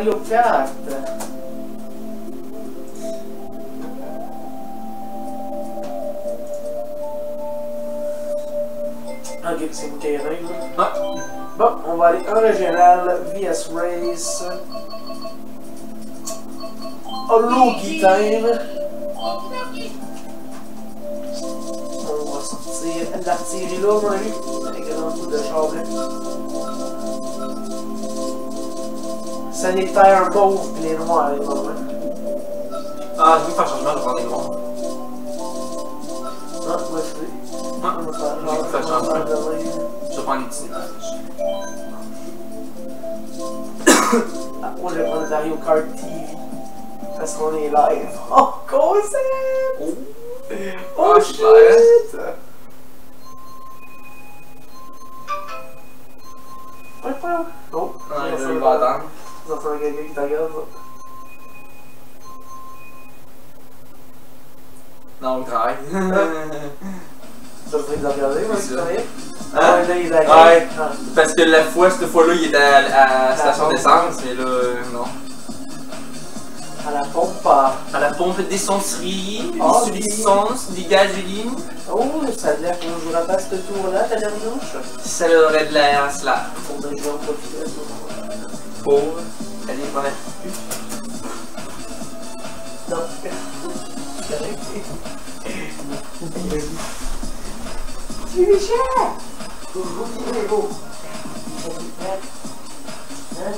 Mario Kart. Ok, c'est terrain, là. Bon, on va aller en régional, VS Race. Holo Guitare. On va sortir l'artillerie là, mon ami. Sanitaire mauve pis les noirs, les moments. Ah, je vais faire changement de prendre des noirs. Ah, moi je fais. Ah, On va faire je vais faire changement. de. Je vais prendre nuages. Ah, moi je vais prendre Kart TV. Parce qu'on est live. Oh, concept! Oh! Oh Ah, shit! super. Ouais, pas. Oh, Ah, je vais va. attendre. Entendez quelqu'un qui te regarde, ça? Non, au travail. Ça vous regardez, moi, C'est travaille? Hein? Ah, ouais, là, il est d'accord. Ouais. Ah. Parce que la fois, cette fois-là, il était à, à la station d'essence, mais là, euh, non. À la pompe, pas. À la pompe d'essencerie, Ah, des oui. substances, des gasolines. Oh, ça a l'air qu'on jouera pas ce tour-là, ta dernière Ça aurait de l'air, cela. Faudrait que je en profiter à ce moment-là. Pauvre. Allez, prends la Non. C'est. Tu es cher! Hein?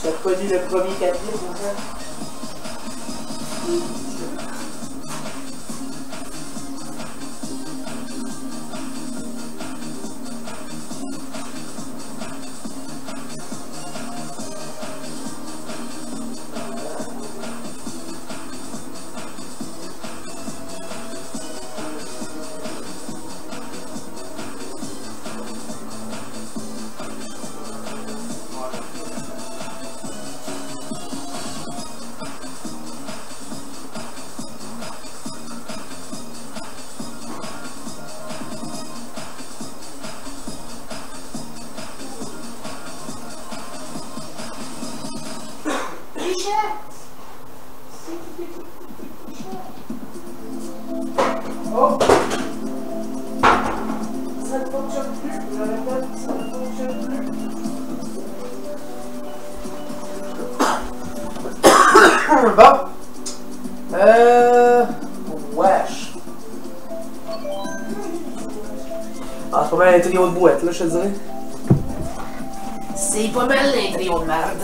Tu as connu le premier cabinet, mon merde.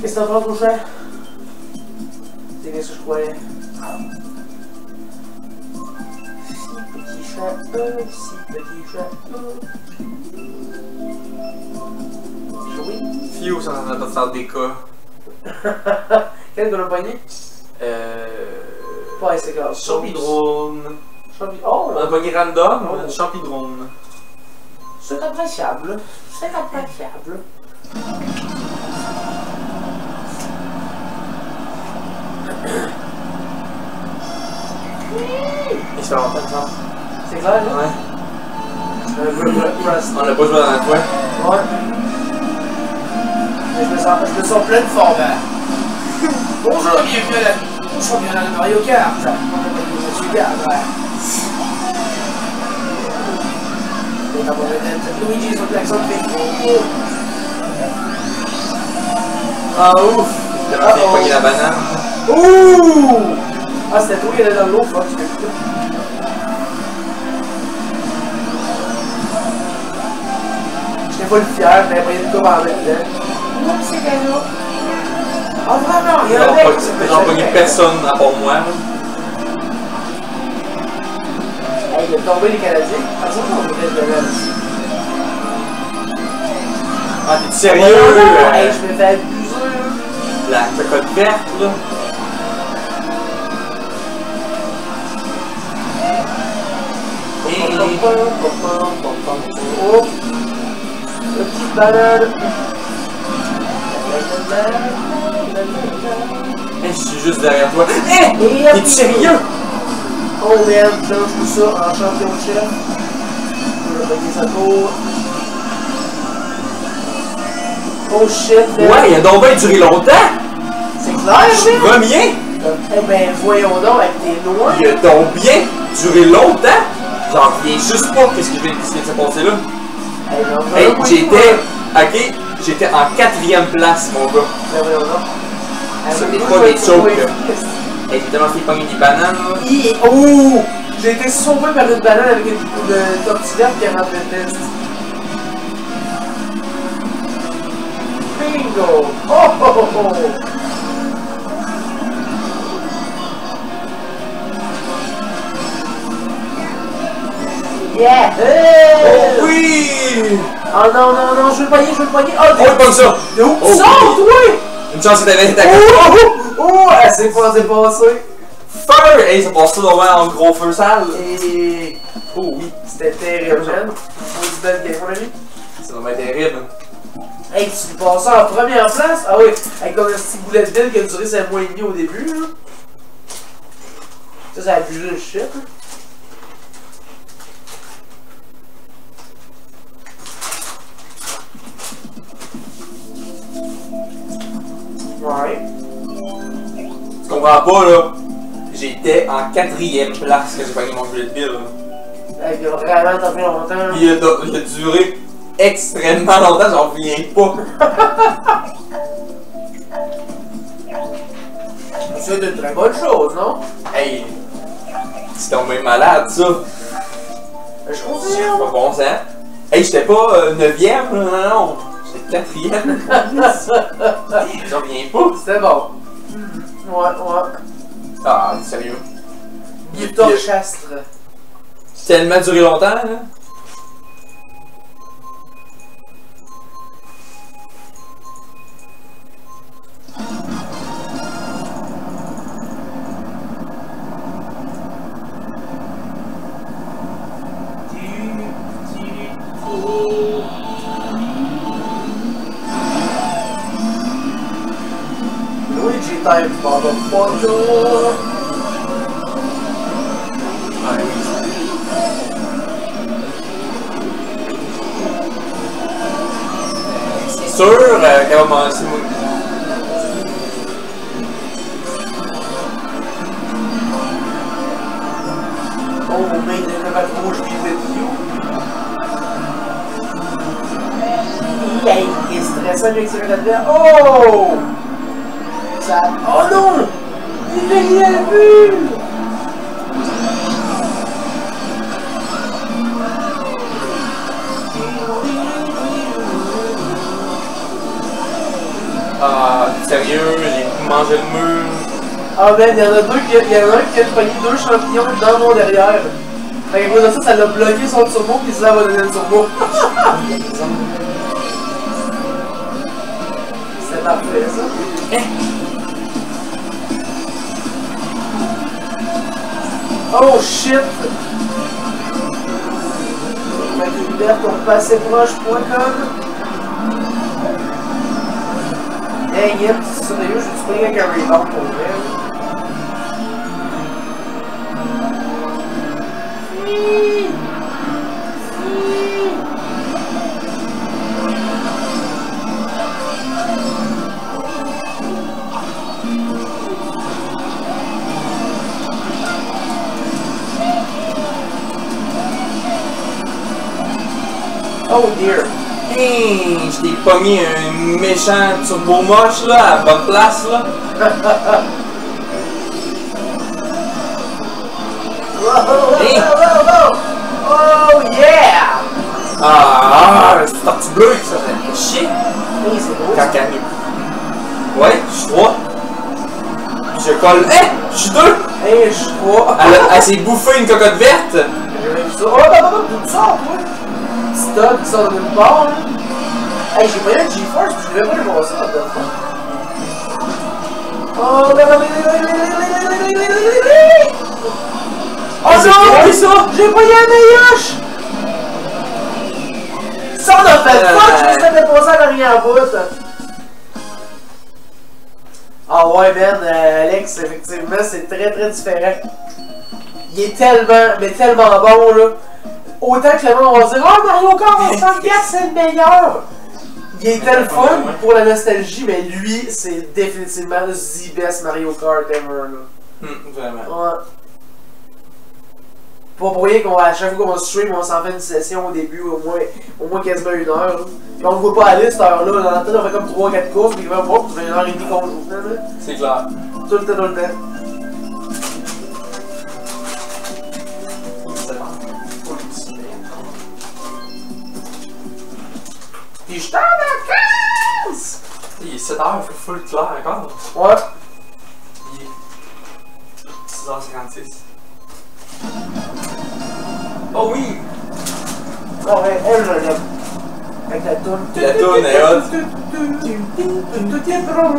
Qu'est-ce que t'en penses, mon cher? C'est bien ce que je croyais. Si petit chat, euh, si petit chat, euh. Oui. Fiu, ça en a pas faire des cas. Quel qu'on a pogné? Euh. Pas assez grave. Champidrone. Champi- Oh! On a pogné random, Oh. champidrone. C'est appréciable. C'est appréciable. Et ça fait que ça? C'est clair, là? Ouais. Un rust. On l'a pas joué dans la fois. Ouais. Mais je me sens, je me sens plein de forme. hein. Bonjour, bienvenue à la championnat de Mario Kart. Monsieur Gard, ouais. Et la marionnette Luigi son klaxon fait Ah ouf! T'as Ah, fait oh. pogner la banane. Ouh! Ah, c'était toi qui allait dans l'eau, fuck. J'étais pas le fier, mais après, il y a une coupe en même Ah, vraiment, il y a un J'en mec pas- qui s'appelle J'en pogné Jacques. personne à part moi. Hey, il a tombé les Canadiens. Personne n'a envie de le Ah, t'es sérieux? Hey, je me fais abuser. La cocotte verte, là. Et... Oh. Le petit banane. Eh, je suis juste derrière toi. Eh! Et T'es sérieux? Oh man, change tout ça en champion de chef. Je vais pogner sa tour. Oh shit. Ouais, il a donc bien duré longtemps! C'est clair, Je suis premier! Eh ben, voyons donc, avec tes noix. Il a donc bien duré longtemps! J'en reviens juste pas qu'est-ce que je viens de se passer là. Hey, Hey, j'étais. Ok, j'étais en quatrième place, mon gars. Ben, voyons donc. Ça, je vais des sauvé. Hey, j'ai tellement fait bananes là. Hi- Oh! J'ai été sauvé par une banane avec une, une tortilla qui a rentré le test. Bingo! Oh oh oh oh! Yeah! Hey! Oh oui! Oh non, non, non, je veux le poigner, je veux le poigner! Oh, Oh, pas ça! de où Oh, tu sors, toi? Une chance que t'avais été à Oh, oh, oh! Elle s'est passée passer! Feu! Hey, ça passe tout vraiment en gros feu sale. Et... Oh oui, C'était terrible, game, mon ami. c'est vraiment terrible. Hey, tu passes en première place? Ah oui, avec ton petit boulet de ville qui a duré 5 mois et demi au début, là. Ça, ça a abusé le shit, là. Ouais. Tu comprends pas là? J'étais en quatrième place quand j'ai pogné mon bullet bill. là. Hey, puis vraiment, fait longtemps. Il a, il a duré extrêmement longtemps, j'en reviens pas. C'est une très bonne chose, non? Hey, c'est tombé malade ça. Je C'est confirme. pas bon ça. Hey, j'étais pas euh, neuvième, là, non, non. Quatrième. J'en reviens pas. C'était bon. Ouais, ouais. Ah, sérieux? Guitar Chastre. C'est tellement duré longtemps, là. time, motherfucker! Nice. Sir, né? Que é o máximo. Oh, o Bender vai com os bilhetinhos. E aí, estressa, the verdadeira. Oh! Oh! Ça... Oh non! Il a rien vu! Ah, sérieux, j'ai mangé le mur. Ah ben, il y en a deux qui... Il y en a un qui a pogné deux champignons dans mon derrière. Fait que ça, ça l'a bloqué son turbo, puis ça va donner le turbo. C'est parfait, ça. Oh shit! Fait pour passerproche.com Hey, yep, c'est sérieux, je suis pris avec un rebound pour vrai. Oh dear. Hey, je t'ai pogné un méchant turbo moche là, à bonne place là. Hey. Oh yeah! Ah, c'est parti bleu ça fait chier. Hey, c'est beau. ça. Cacanu. Ouais, je suis trois. Je colle. Eh, je suis deux. Hey, je suis trois. Elle, elle s'est bouffée une cocotte verte. J'ai même vu ça. Oh, attends, attends, d'où tu sors, toi? petit tas qui sort de nulle part, là. Hey, j'ai pris la G-Force, je devais pas le voir ça, what the. Oh, là, là, là, là, là, là, là, Oh non, c'est ça! J'ai Ça Sors de fait fuck, je me suis déposé à l'arrière-bout! Ah oh ouais, man, euh, Alex, effectivement, c'est très très différent. Il est tellement, mais tellement bon, là. Autant que le monde va dire Oh Mario Kart 64, c'est le meilleur! Il était le fun pour la nostalgie, mais lui, c'est définitivement the best Mario Kart ever, là. Hum, vraiment. Ouais. Pas pour rien qu'on à chaque fois qu'on stream, on s'en fait une session au début, au moins, au moins quasiment une heure. là. Puis on le voit pas aller cette heure-là. Dans la tête, on fait comme 3-4 courses, puis on va fait une heure et demie qu'on joue. C'est clair. Tout le temps, tout le temps. Puis je t'en vacances! Il est 7h, il faut full clair encore. Ouais. Il est 6h56. Oh oui! Ah ouais, elle, je l'aime. Avec la toune. La toune est hot. Ah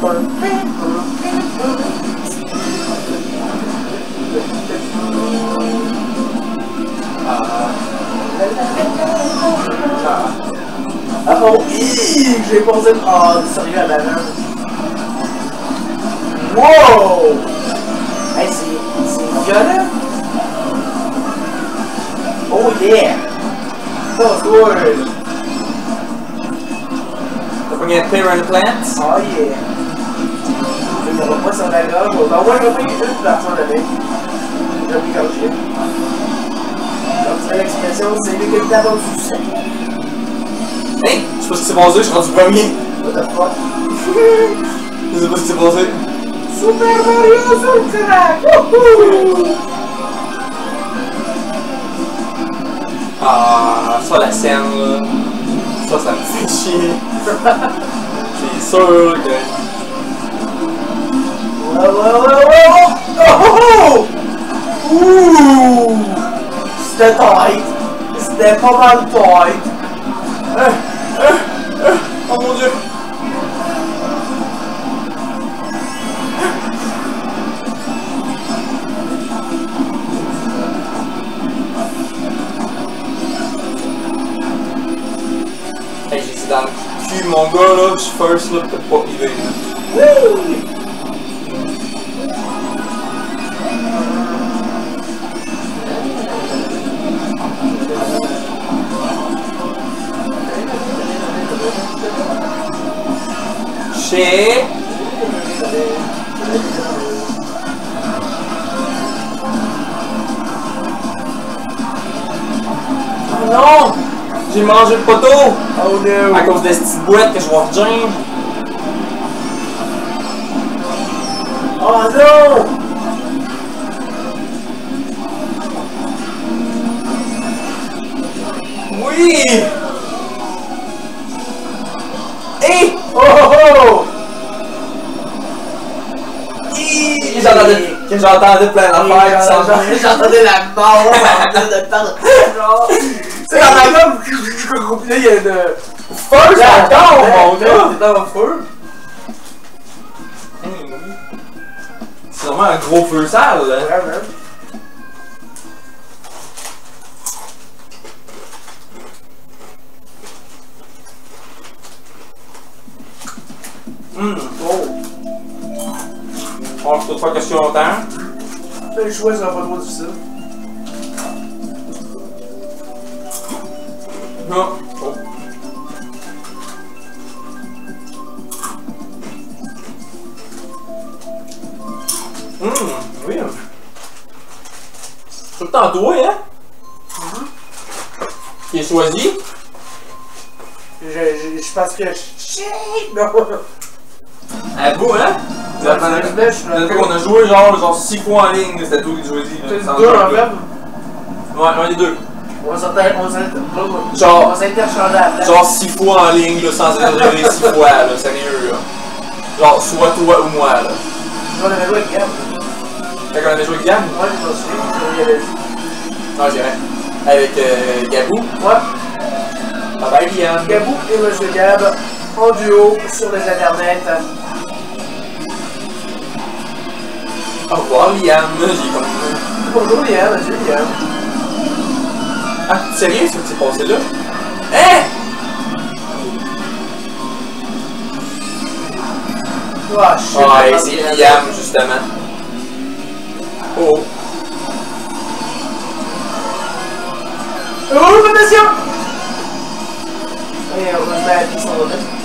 bon, hi, j'ai posé le... Ah, sérieux, la banane. Wow! Hey, c'est... c'est violent. Oh yeah! Oh, good! T'as pogné un Parent Plants? Oh yeah! Je ne va pas sur la gorge. Ben ouais, je vais pas une personne avec. J'ai pris comme c'est l'expression, c'est lui qui est dans le succès. Hey! Je sais pas ce qui s'est passé, je suis rendu premier. What the fuck? Je sais pas ce qui s'est passé. Super Mario sur le crack! Wouhou! Ah, ça la scène là. Ça, ça me fait chier. C'est sûr que. Ouais, ouais, ouais, ouais! Oh, oh, oh! Ouh! C'était tight! C'était pas mal tight! Oh mon dieu! Hey, j'ai dit dans le cul, mon gars là, je first là, peut-être pas arrivé là. Wouh! Chez. Oh non! J'ai mangé le poteau! Oh no! À cause de cette petite boîte que je vois rejoindre. Oh non! Oui! Oh! J'entendais j'entendais plein d'affaires J'entendais- la mort de genre. Tu sais, puis là, il y a une. First encore, mon gars! Dans le feu. C'est vraiment un gros feu sale, là. Hum, Oh. on se pose pas question longtemps. Le choix, ça va pas trop difficile. Non. Oh. Hum, oui. Tout le temps toi, hein? Qui est choisi? Je, je, je pense que. Shit! Non! Hein? Ouais, c'est un smash, là. La qu'on a joué genre, genre 6 fois en ligne, c'était toi qui C'est sans deux en fait? Ouais, on est deux. On on on s'interchangeait à la. Genre 6 fois en ligne, là, sans exagérer 6 fois, là, sérieux, là. Genre, soit toi ou moi, là. On avait joué avec Gab. Fait qu'on avait joué avec Gab? Moi, je me souviens, il avait dit. Non, je dirais. Avec euh, Gabou? Ouais, Bye bye. Gabou et Monsieur Gab en duo sur les internets. Au revoir, Liam. Bonjour Liam, monsieur Liam. Ah, sérieux, ce qui s'est passé là? Hein? Ah, shit. Ah, la c'est. Liam, justement. Oh. Oh, attention! Et on va se mettre à pied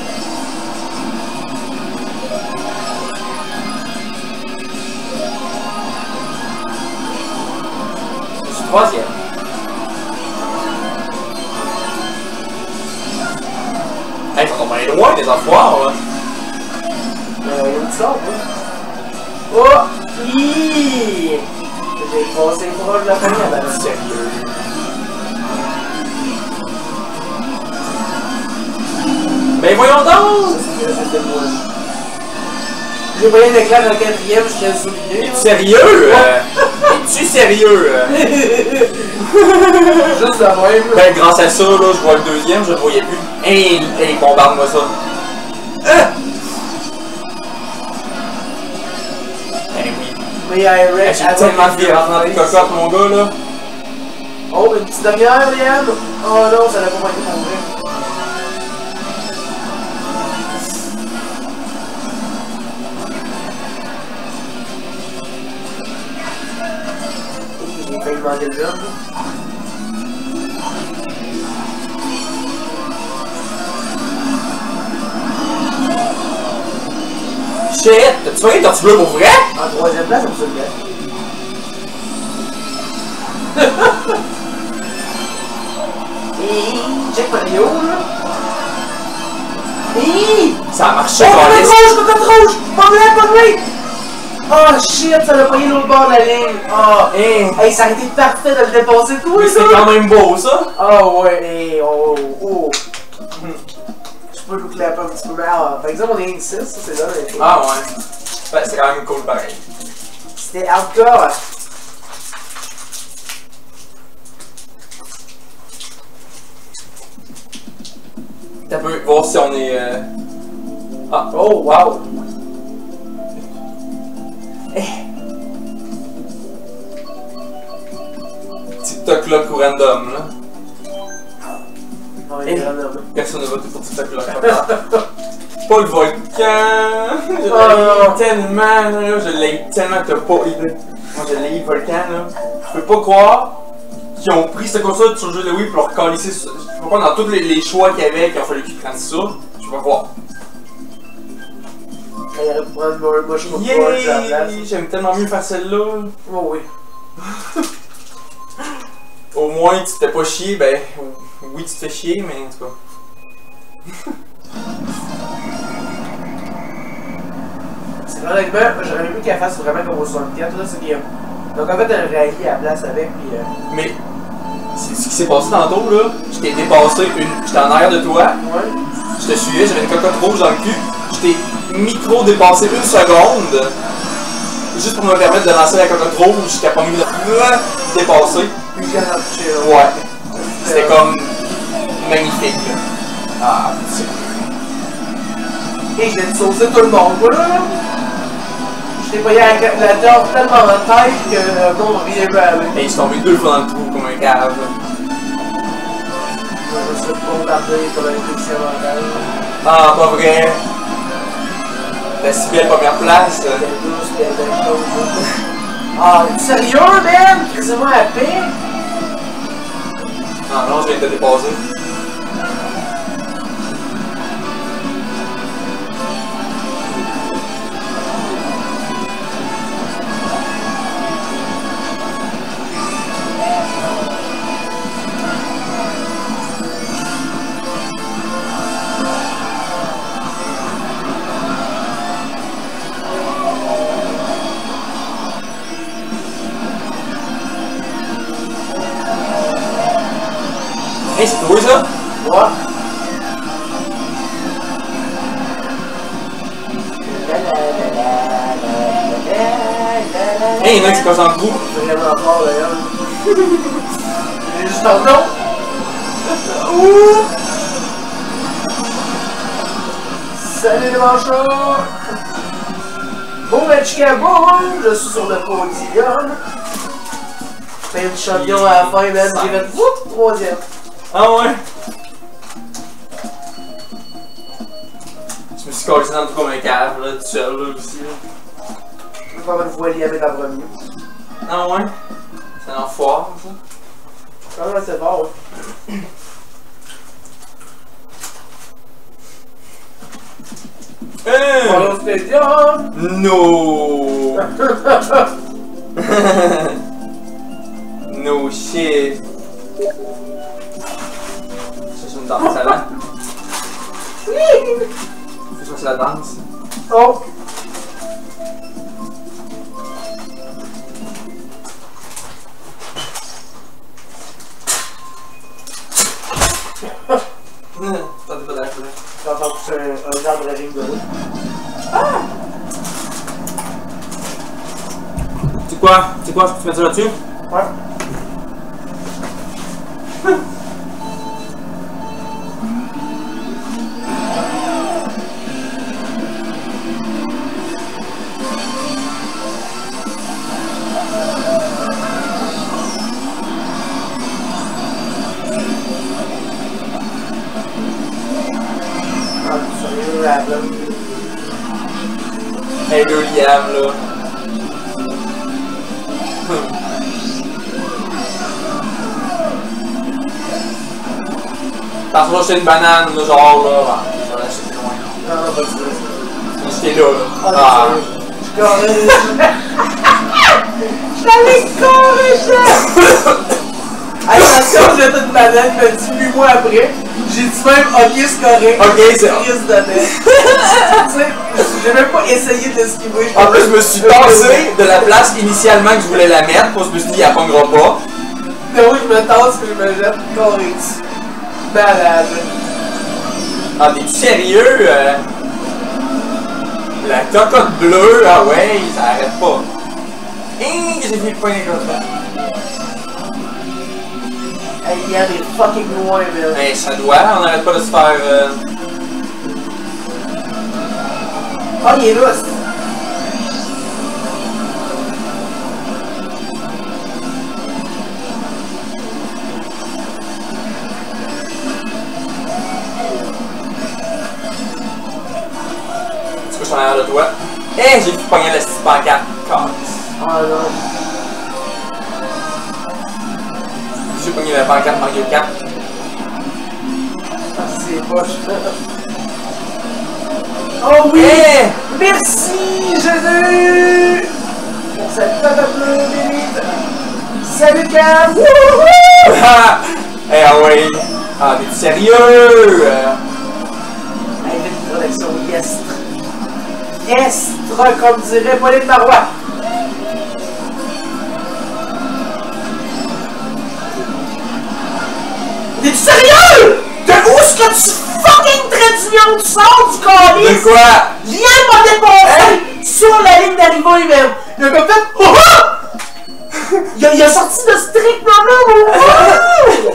troisième. Hey, t'en as loin des enfoirds, là. Euh, il y a une sorte, hein. Oh! J'ai passé proche de la première. Sérieux. Mais voyons donc! J'ai voyé l'éclair dans le quatrième, j'étais souligné. Es-tu sérieux? Es-tu sérieux? euh? Juste de même. Ben, grâce à ça, là, je vois le deuxième, je le voyais plus. Hey, hey, bombarde-moi ça. Ah! Ben oui. Mais il y a un Hey, wreck J'ai tellement de virage dans tes cocottes, mon gars, là. Oh, une petite demi-heure, Liam! Oh non, ça n'a pas été mon vrai. J'ai failli demander le job. Shit! T'as-tu tortue bleue pour vrai? En troisième place, on se le. Et check Mario, là. Et Ça a marché, Oh, cocotte rouge, cocotte rouge! Pas vrai, pas! Oh shit, ça l'a pogné l'autre bord de la ligne. Oh, Hey, hey, ça a été parfait de le dépasser tout, mais ça! c'est quand même beau, ça. Oh ouais, hey, oh, oh. Je peux nous clapper un petit peu, mais ah, par exemple, on est 6, ça c'est là. mais- Ah ouais. Ben, c'est quand même cool pareil. C'était hardcore. T'as pu voir si on est. euh, Ah, Oh, wow. TikTok là pour random, là. Il est random. Personne ne vote pour TikTok. Pas le volcan! Je Oh, non. tellement, là, je l'ai tellement que t'as pas idée. Moi je l'ai volcan là. Je peux pas croire qu'ils ont pris ce concept sur le jeu de Wii pour leur calisser ça. Je peux pas dans tous les, les choix qu'il y avait qu'il a fallu qu'ils prennent ça. Je peux pas croire. Prendre moi, moi je la place. J'aime tellement mieux faire celle-là. Oh oui. Au moins tu t'es pas chié, ben oui tu te fais chier, mais en tout cas. C'est honnêtement, j'aurais aimé qu'elle fasse vraiment comme au 64, là, c'est bien. Donc en fait, un rallye à la place avec, puis euh, Mais c'est ce qui s'est passé tantôt là, je t'ai dépassé une. J'étais en arrière de toi, ouais. je te suivais, j'avais une cocotte rouge dans le cul, je t'ai micro dépassé une seconde. Juste pour me permettre de lancer la cocotte rouge, j'étais pas mis de dépasser. Ouais. C'était comme magnifique là. Ah, c'est Et j'ai saucé tout le monde, voilà. J'étais payé la, la tarte tellement en tête que euh, le monde riait pas avec. Et je suis tombé deux fois dans le trou comme un cave. Je me suis bombardé réflexion mentale. Ah, pas vrai. La si belle première place. chose. Ah, sérieux, man? Quasiment à paix? Ah non, je viens de te dépasser. Hey, c'est toi ça? Ouais. Hey, il y en a qui se passent en trou. Vraiment fort d'ailleurs. J'ai juste un nom. Ouh! Salut les manchots! Bon, ben, Chicago, je suis sur le podium. Je fais une champion à la fin, man. J'ai fait troisième. Ah ouais? Je me se coller dans le trou comme un cave, là, tout seul, là, aussi, là. Je vais pas me voiler avec la première. Ah ouais? C'est un enfoiré, ça. Quand même assez fort, ouais. Hein? Polo Stadium! No! no shit. Ça, c'est une danse, là. Ça, c'est la danse. Oh! Ça pas d'air, là. J'entends pousser un, un genre de ring de l'eau. C'est quoi? C'est quoi? Tu mets ça là-dessus? Ouais. La blonde. Hey, liames, là. Parce que c'est une banane, là, genre, là. bah, l'acheter plus loin. Non, non, pas du tout. J'étais là, là. Ah, Ah. Je. Je l'avais corrigé! Attention, j'ai toute mais 18 mois après, j'ai dit même, ok, c'est correct. Ok, c'est- de j'ai même pas essayé d'esquiver. En plus, je me suis tassé de la place initialement que je voulais la mettre, que je me suis dit, elle pognera pas. Mais oui, je me tasse que je me jette carré dessus. Malade. Ah, t'es-tu sérieux? euh? La cocotte bleue, ah ouais, ça arrête pas. Hing, j'ai fait le point. Hey, il y a des fucking loin, man. Mais ça doit, on n'arrête pas de se faire. euh, Oh, il est là, c'est- Tu couches en arrière de toi? Eh, j'ai pu pogner la petite pancarte. Calice. Ah non. J'ai pogné la pancarte Mario Kart. Ah, c'est poche. Oh oui! Eh! Merci, Jésus! Pour cette panoplie d'élite. Salut, Cam! Wouhou! Ah! Eh, ah ouais! Ah, t'es sérieux? Hey, une protection yestre. Yestre, comme dirait Pauline Marois. T'es-tu sérieux? De où est-ce que tu fucking trait d'union tu sors du De calice? quoi? Viens m'a dépassé sur la ligne d'arrivée, même. Il a comme fait Oh ah! il, a, il a sorti de strict moment, oh!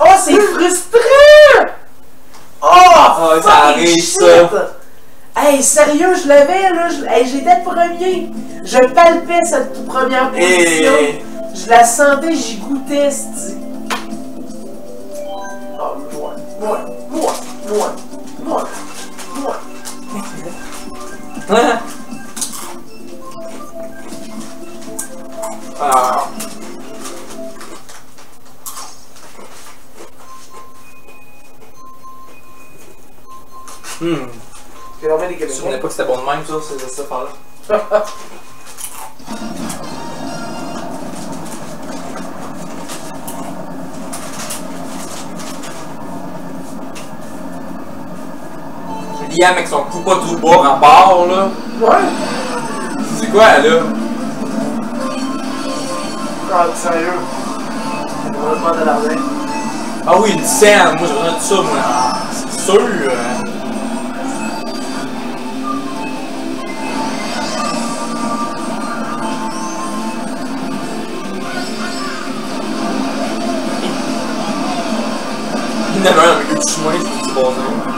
oh, c'est frustrant! Oh, Ah, ça arrive, shit! ça. Hey, sérieux, je l'avais, là. je- hey, J'étais premier. Je palpais cette toute première position. Eh! Je la sentais, j'y goûtais, c'ti. Oh, moi, moi, moi, moi, moi, moi. Hein? Ah. Hmm. C'est vraiment des Je me souvenais Québécois. pas que c'était bon Liam avec son coupa tout bas en bord, là. Ouais. C'est quoi, là? Ah, sérieux? On va demander l'argent. Ah oui, une scène, moi j'ai besoin de ça, moi. C'est sûr. euh. Il y en avait un milieu du chemin, c'est petit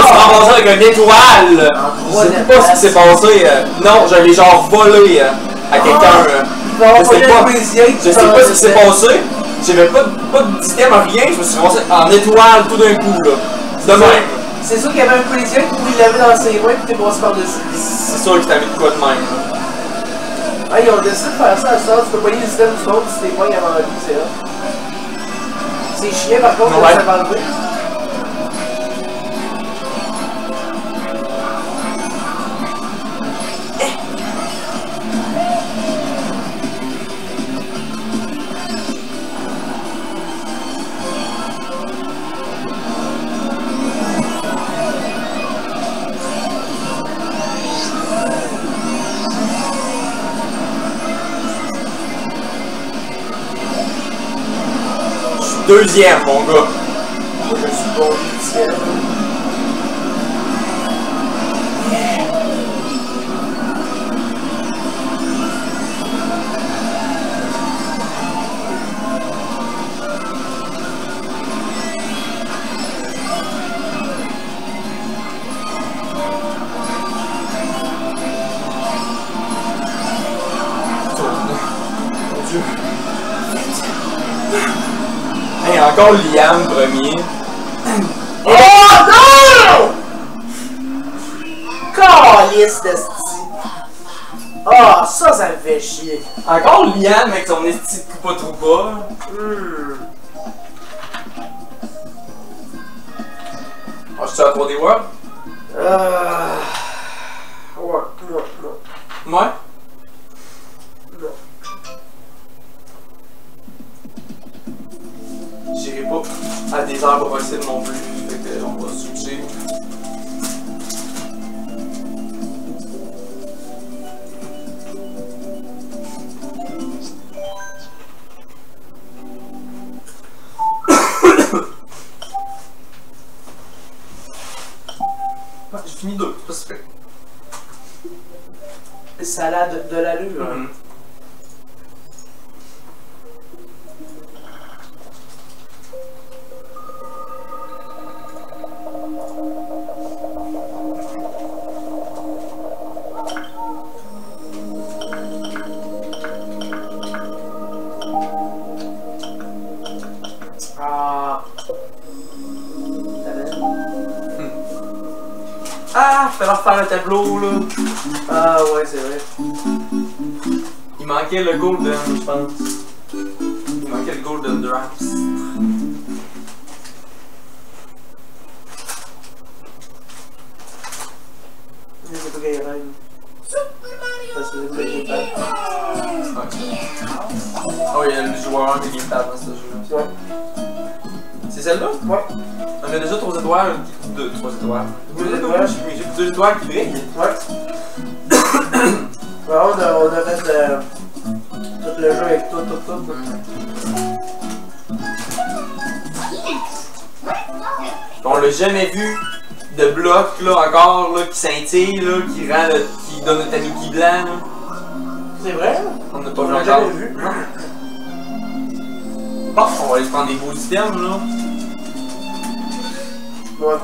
ramassé avec une étoile! Je sais pas ce qui s'est passé. Non, je l'ai genre volé à quelqu'un. Il Je sais pas. Je sais pas ce qui s'est passé. J'avais pas, pas d'item, rien. Je me suis ramassé en étoile tout d'un coup, là. De même. C'est sûr qu'il y avait un policier qui l'avait dans ses mains et t'es passé par-dessus. C'est sûr que t'avais de quoi de même. Ah, ils ont décidé de faire ça à ça. Tu peux pas les items du monde si t'es pas avant vie, c'est là. C'est chiant par contre, ça va enlever. Deuxième, mon gars. Je suis bon huitième. Encore Liam premier. Oh non! Calice de. Ah, ça, ça me fait chier. Encore Liam avec son esti de coupa troupa. Hmm. Oh, je suis à 3D World? Euh... Ouais, ouais, ouais. Ouais. À des heures possibles non plus. Ah, tableau là. Ah ouais, c'est vrai. Il manquait le golden, je pense. Il manquait le golden drops. Je sais pas qu'il y a rien. Parce que c'est pas des pattes. Oh, il y a le joueur de gamepad dans ce jeu-là. Ouais. C'est celle-là? Ouais. On a déjà trois étoiles. Deux, trois étoiles. Étoiles qui brillent. Ouais. On a, on a fait euh, tout le jeu avec tout, tout, tout. On l'a jamais vu de bloc là encore là qui scintille là, qui rend le, qui donne le tanuki blanc. C'est vrai? On n'a pas On vu encore. jamais vu. Bon, on va aller se prendre des beaux items là. Ouais.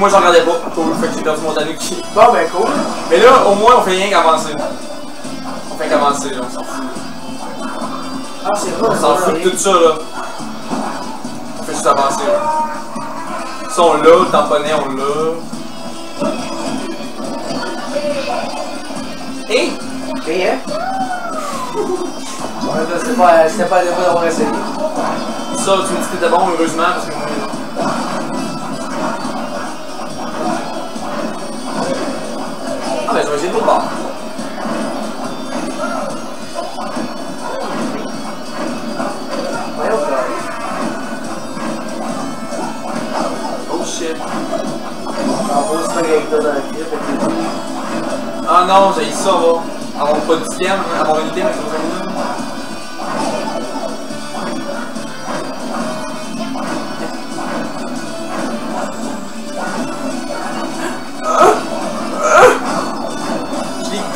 Moi j'en regardais pas. Cool, fait que j'ai perdu mon Tanuki. Bon ben cool. Mais là, au moins, on fait rien qu'avancer. On fait qu'avancer, là, on s'en fout. Ah c'est vrai, On s'en fout de tout ça, là. On fait juste avancer, là. Ça, on l'a, le tamponnet, on l'a. Hey! Ok hein? C'est pas, c'était pas des fois d'avoir essayé. Ça, tu me dis que t'étais bon, heureusement, parce que moi, toi dans la clip. fait que- Ah non, j'ai ça, va. Avoir pas d'item, avoir une item, mais c'est pas Je l'ai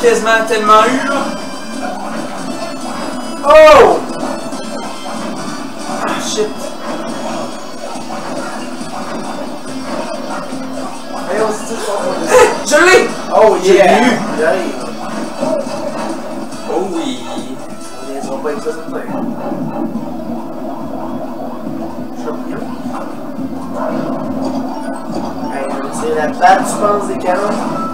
quasiment tellement eu, là. Oh! Ah, shit. Je l'ai! Oh Je l'ai yeah! eu. Oh oui. Ils vont pas être c'est la batte, tu penses, des canons?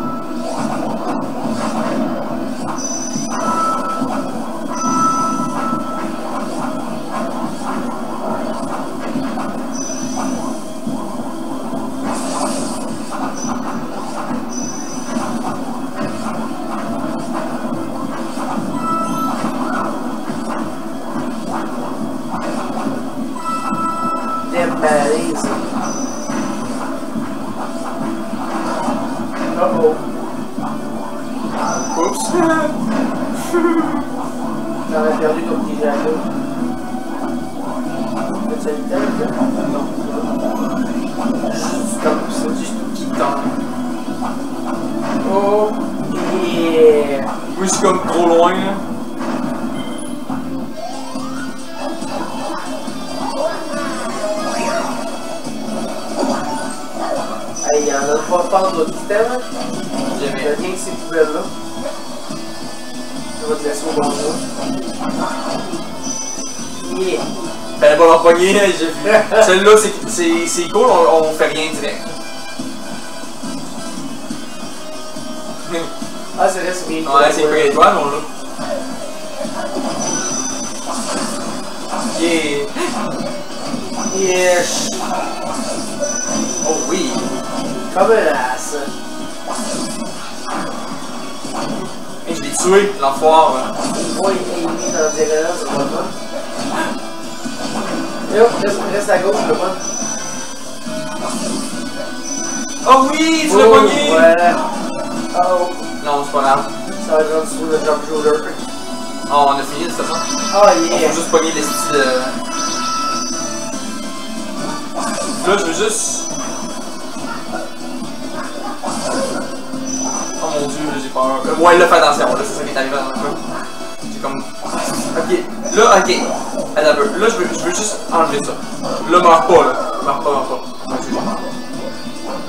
Là, vu. Celle-là, c'est- cool, on, on fait rien direct. Ah, c'est vrai, c'est bien. Ouais, c'est Create One, on l'a. Yeah. Yes! Oh oui. Comme un as. Et je l'ai tué, l'enfoire. là. Moi, il est mis dans le Yo, reste, à gauche, le pas. Oh oui, tu l'as Oh, pogné! Voilà. Oh, Non, c'est pas grave. ça va être sous le jump shooter. Oh, on a fini de toute façon. Oh On yeah! faut juste pogner les styles. euh. Là, je veux juste. Oh mon dieu, j'ai peur. Euh, ouais, là, fais attention, là, c'est ça qui est arrivé dans le jeu. J'ai comme. Ok, là, ok. Un peu. Là, je veux, je veux juste enlever ça. Là, meurs pas, là. Meurs pas, meurs pas.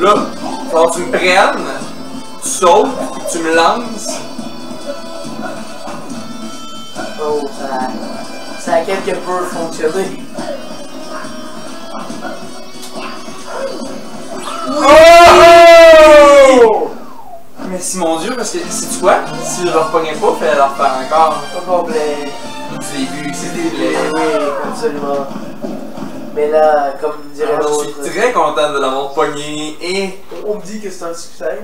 Là, faut que tu me prennes, tu sautes, puis tu me lances. Oh, ça, ça a quelque peu fonctionné. Oh! Mais c'est mon dieu, parce que c'est quoi? Si je leur pognais pas, fallait leur faire encore. Pas complet. Du début, c'est des Oui, absolument. Mais là, comme dirait l'autre, je suis très content de l'avoir pogné et. on me dit que c'est un succès.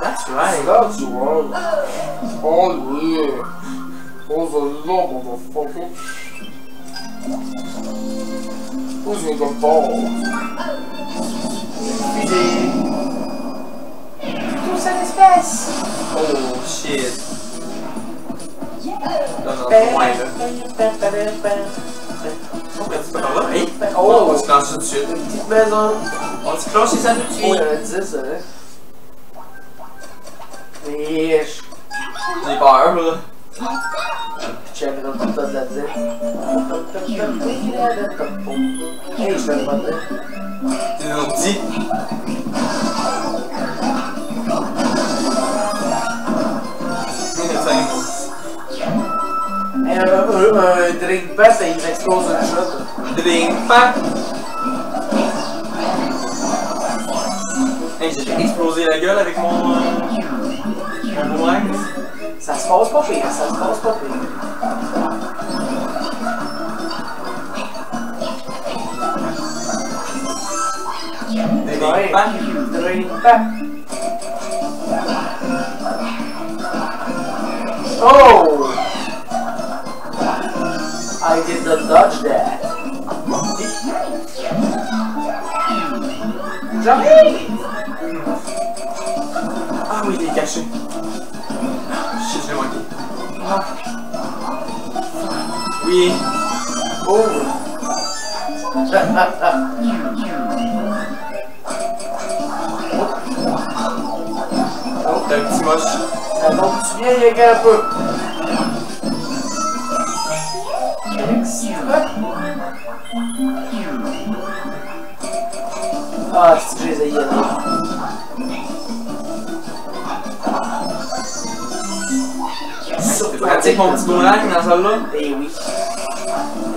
That's right. That's right. Oh yeah. Oh the love motherfucker. Oh, j'ai comme fort. Fusée. Espèce. Oh shit. Non, non, c'est loin là. Oh, c'est pas par là. Hey! On se clencher tout de suite. Une petite maison. On se clencher ça tout de Oh, il suite. y en a 10, hein. Riche. J'ai peur là. Check un peu de la. Hey, je petits. Un drink pass, ça, il explose une shot. Drink pack. Hey, j'ai fait exploser la gueule avec mon. euh, mon boomerang. Ça se passe pas pire, ça se passe pas pire. Drink pack. drink pass. Oh! I did not dodge that. Ah oui, il est caché. Shit, je l'ai manqué. Oui. Oh! Oh, t'as un petit moche. Alors, tu viens y un peu. Ah, les ai là. C'est pratique mon petit boomerang dans celle-là. Eh oui.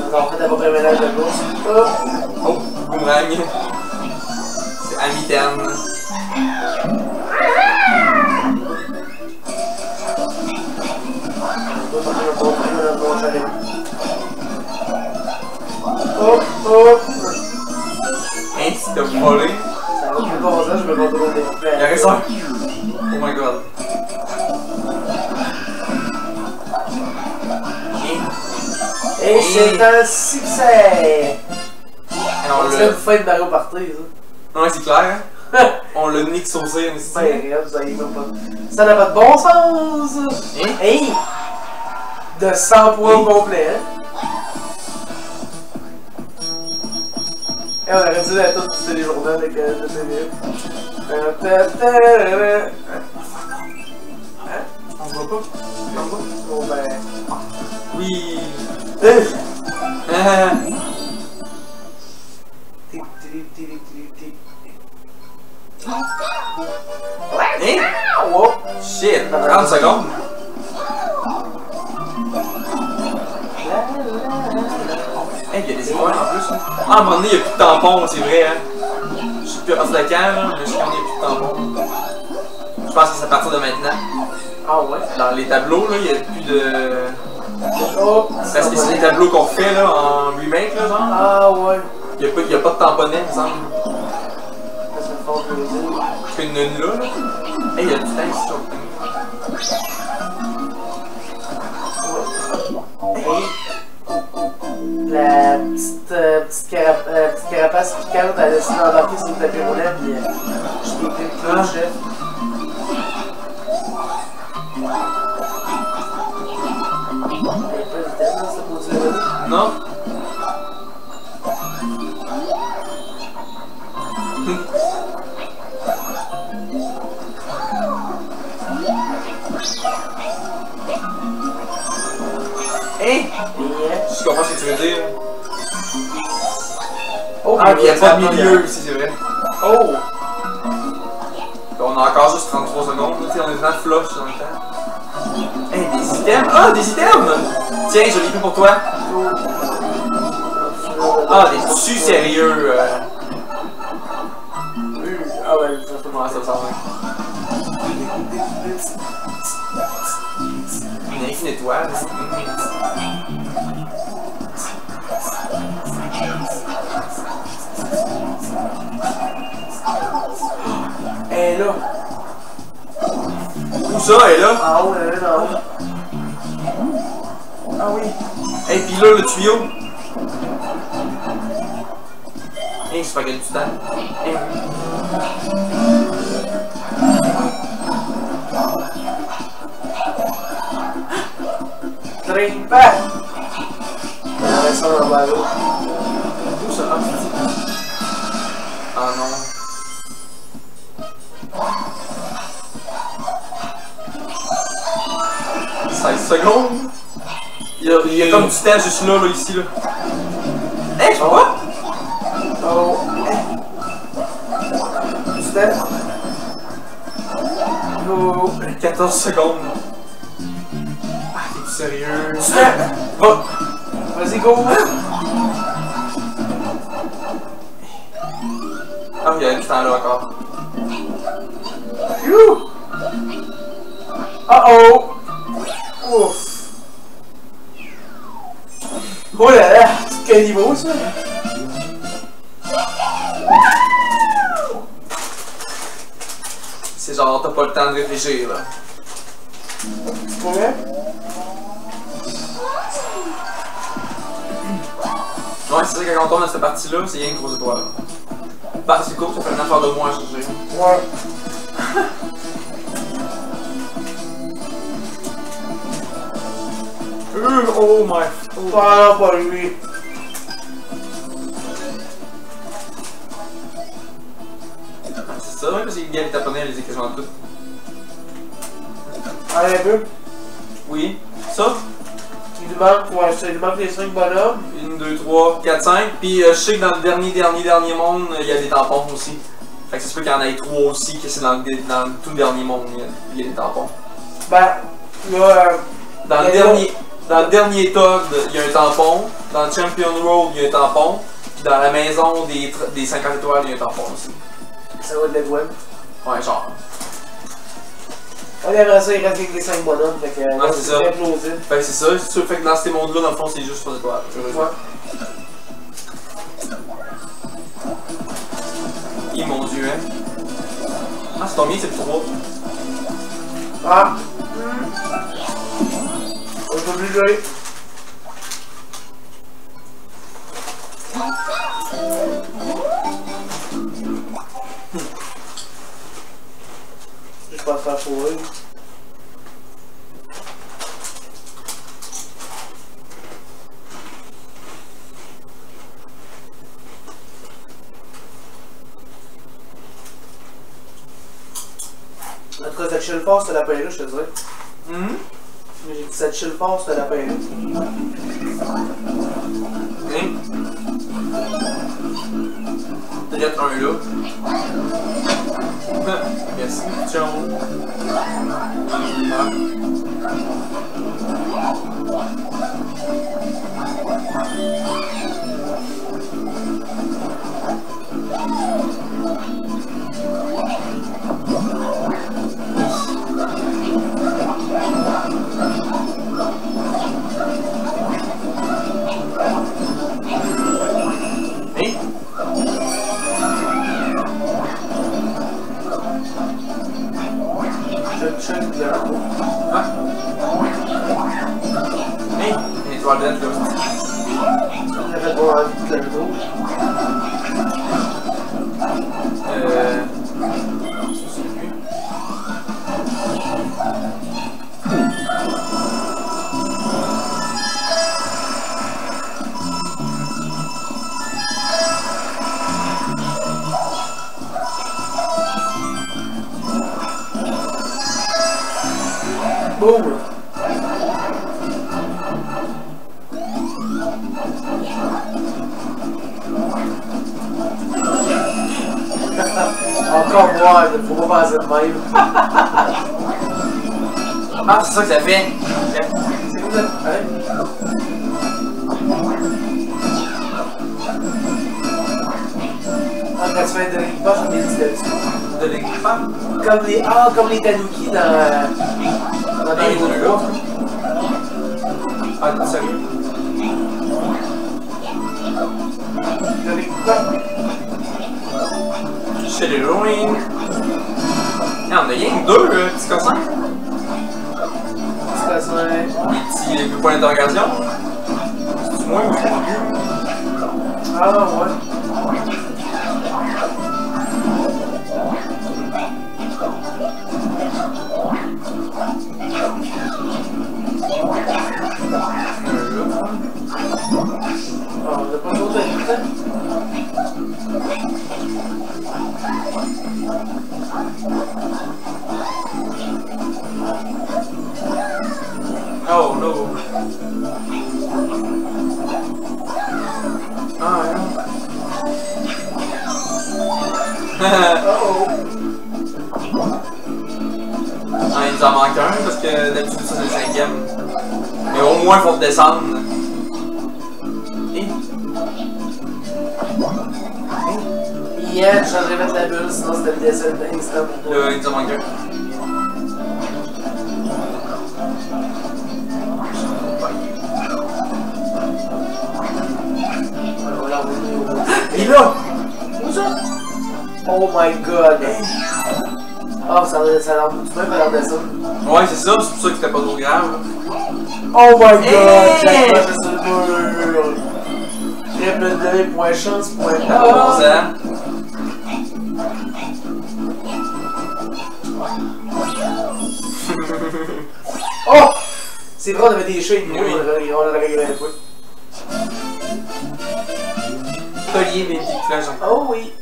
Nous avons fait à peu près ménage de. Hop. Oh, boomerang. C'est à mi-terme. Va, je vais pas ça, je vais pas développer. Il y a raison. Oh my god. Et c'est un succès! On le... une fête Mario Party, ça. Ouais, c'est clair. hein? On l'a nique on est ici. Ben, regarde, ça y va pas. Ça n'a pas de bon sens! Hein? Hey! De 100 points au Oui. complet, hein? Et on aurait dû la toute tous les journaux avec euh, le télé. Euh, ta- ta- ra- ra- Hein? On se voit pas. On se voit. Bon ben. Oui. Euh. Ah. Tic, tic, tic, Hey, il y a des étoiles en plus. hein. Ah, à un moment donné, il n'y a plus de tampons, c'est vrai. Hein. Je sais plus à partir de quand, là, mais je sais qu'il n'y a plus de tampons. Je pense que c'est à partir de maintenant. Ah ouais. Dans les tableaux, là, il n'y a plus de. Oh, Parce que c'est les tableaux qu'on refait là, en remake, là, genre. Ah ouais. Il n'y a, pas- il y a pas de tamponnet, il me semble. Ça se fort plaisir. Parce qu'une nune là, là. Hey, il y a du temps ici, sur La petite, euh, petite, euh, petite carapace piquante a décidé d'embarquer sur le tapis roulant euh, je l'ai pris le chef. Je comprends ce que tu veux dire? Oh, Ah, puis il n'y a pas de milieu ici, c'est vrai. Oh! On a encore juste 33 secondes, tu on est vraiment flush dans le temps. Hey, des items! Ah, des items! Tiens, je l'ai pris pour toi. Ah, des tu sérieux? euh? Ah ouais, ça fait Comment ça me semble? Une infine étoile. est là. Où ça est ah là? Ah haut, elle est là. Ah oui. Et puis là, le tuyau? Hein, spaghetti du temps. Hein. Trimpant! On va ça dans la. 16 secondes! Il y a, il y a comme du temps juste là, là, ici, là. Hey, tu vois? Oh. Step. Go. 14 secondes. Ah, t'es sérieux? Step. Oh! Vas-y, go. Ah, il y a du temps là encore. Phew. Uh-oh. Ouf. Oh là là, quel niveau ça? C'est genre, t'as pas le temps de réfléchir, là. Vrai? Ouais, c'est ça, quand on tourne dans cette partie-là, c'est rien que gros étoiles. Bah, c'est court, ça fait une affaire de moins à changer. Ouais. Oh my. Ah non, pas lui. C'est ça, parce gars, les taponnaient, elle les a quasiment toutes. Allez un peu. Oui. Ça, Il nous manque, ouais, ça, il manque les 5 bonhommes. 1, 2, 3, 4, 5. Puis euh, je sais que dans le dernier, dernier, dernier monde, il y a des tampons aussi. Fait que ça se peut qu'il y en ait 3 aussi, que c'est dans, dans le tout dernier monde, il y a, il y a des tampons. Ben, là, euh, Dans le dernier, dans le dernier Todd, il y a un tampon. Dans le Champion Road, il y a un tampon. Puis dans la maison des, des 50 étoiles, il y a un tampon aussi. ça va être le web. Ouais, genre. Allez, après ça, il reste avec les 5 bonhommes, fait que euh, Ah, c'est c'est ça. très plausible. Fait que c'est ça, c'est sûr. Fait que dans ces mondes-là, dans le fond, c'est juste 3 étoiles. Ouais. Et mon dieu, hein. Ah, c'est combien, c'est le 3. Ah. Hmm. Je vais pas faire fourrer. Cette chill force, c'était la paix je te dirais. Hum. Mais J'ai dit cette chill force, c'était la paix Hein? Peut-être un là. Merci, ciao. Ah. Une étoile d'être là. On avait Encore moi, il faut pas faire ça de même. Ah, c'est ça que ça fait. C'est? Hein? Ah, quand tu fais de l'équipage, j'en ai dit. De l'équipement. Comme les, ah, comme les tanuki dans, dans Dans les Halo Les ruines. Ah, on a rien que deux, euh, pas ça, hein? Les petits les points d'interrogation. C'est moins ou? Ah, ouais. Descendre. Et... Yeah, je changerais mettre la bulle, sinon c'était le décès pour en manque un. On va l'envoyer au- Et là! Où ça? Oh my god! Oh, ça ça a l'air tu peux faire descendre. Ouais, c'est ça, c'est pour ça que c'était pas trop grave. Oh my god! Hey! Mur! Triple de point chance, point bon, ça. Oh! C'est vrai, on avait des chats et nous, Oui. on. Collier, mais hein. Oh oui!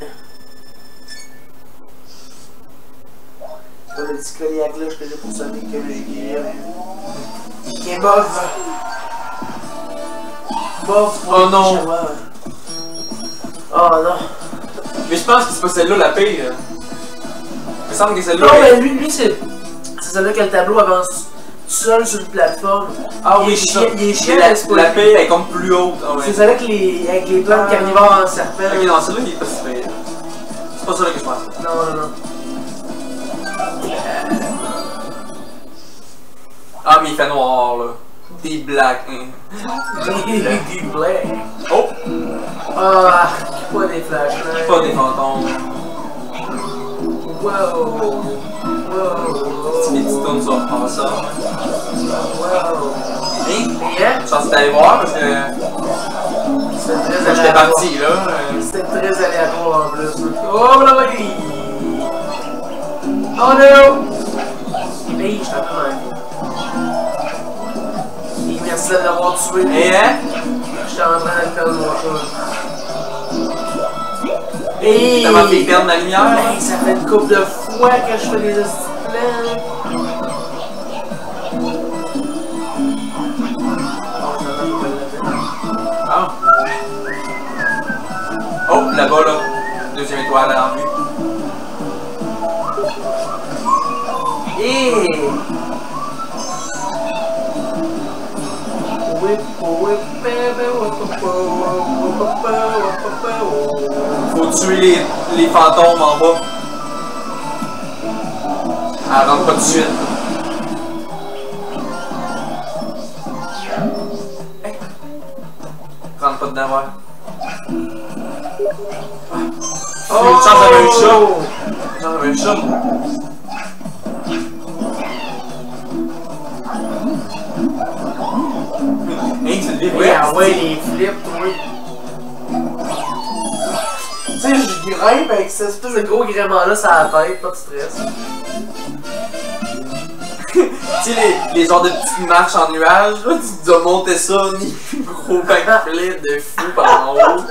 Collier à cloche que j'ai pour sonner que j'ai guéri. Qui est bof! Bof! pour Oh non. Oh non! Mais je pense que c'est pas celle-là la pire. Il me semble que celle-là. Non, mais lui, lui c'est. C'est celle-là que le tableau avance seul sur une plateforme. Ah il oui, est c'est ça. il est chiant, la, la lui. pire est comme plus haute. Ah ouais. C'est celle-là avec les, avec les plantes carnivores en serpent. Ok, non, celle-là, il est pas si pire. C'est pas celle-là que je pense. Non, non, non. Ah, mais il fait noir, là. Des blacks. hein. Des black. Oh! Ah, pas des flashlights? Pas des fantômes? Wow. Wow. Petit petit tourne sur ah, ça. Wow. Yeah. Je pense que t'allais voir parce que C'était très j'étais parti, là. euh, C'était très aléatoire en plus. Oh, là, oui. Oh no! Hey, je merci de l'avoir tué. Et hein? J'étais en train de perdre mon chose. Hey! Ça m'a fait perdre ma lumière? Hey, ça fait une couple de fois que je fais des. Oh, pas temps. Ah. Oh, là-bas, là. Deuxième étoile en vue. Hey! Faut tuer les, les fantômes en bas. Elle rentre pas de suite. Rentre pas dedans, ouais. Oh! Une chance d'avoir un chat. Une chance d'avoir un chat. Ouais, ah ouais, les flips, oui. Tu sais, je grimpe avec cette espèce de gros gréement-là sur la tête, pas de stress. Tu sais, les, les genres de petites marches en nuage, là, tu dois monter ça, ni gros backflip de fou par en haut.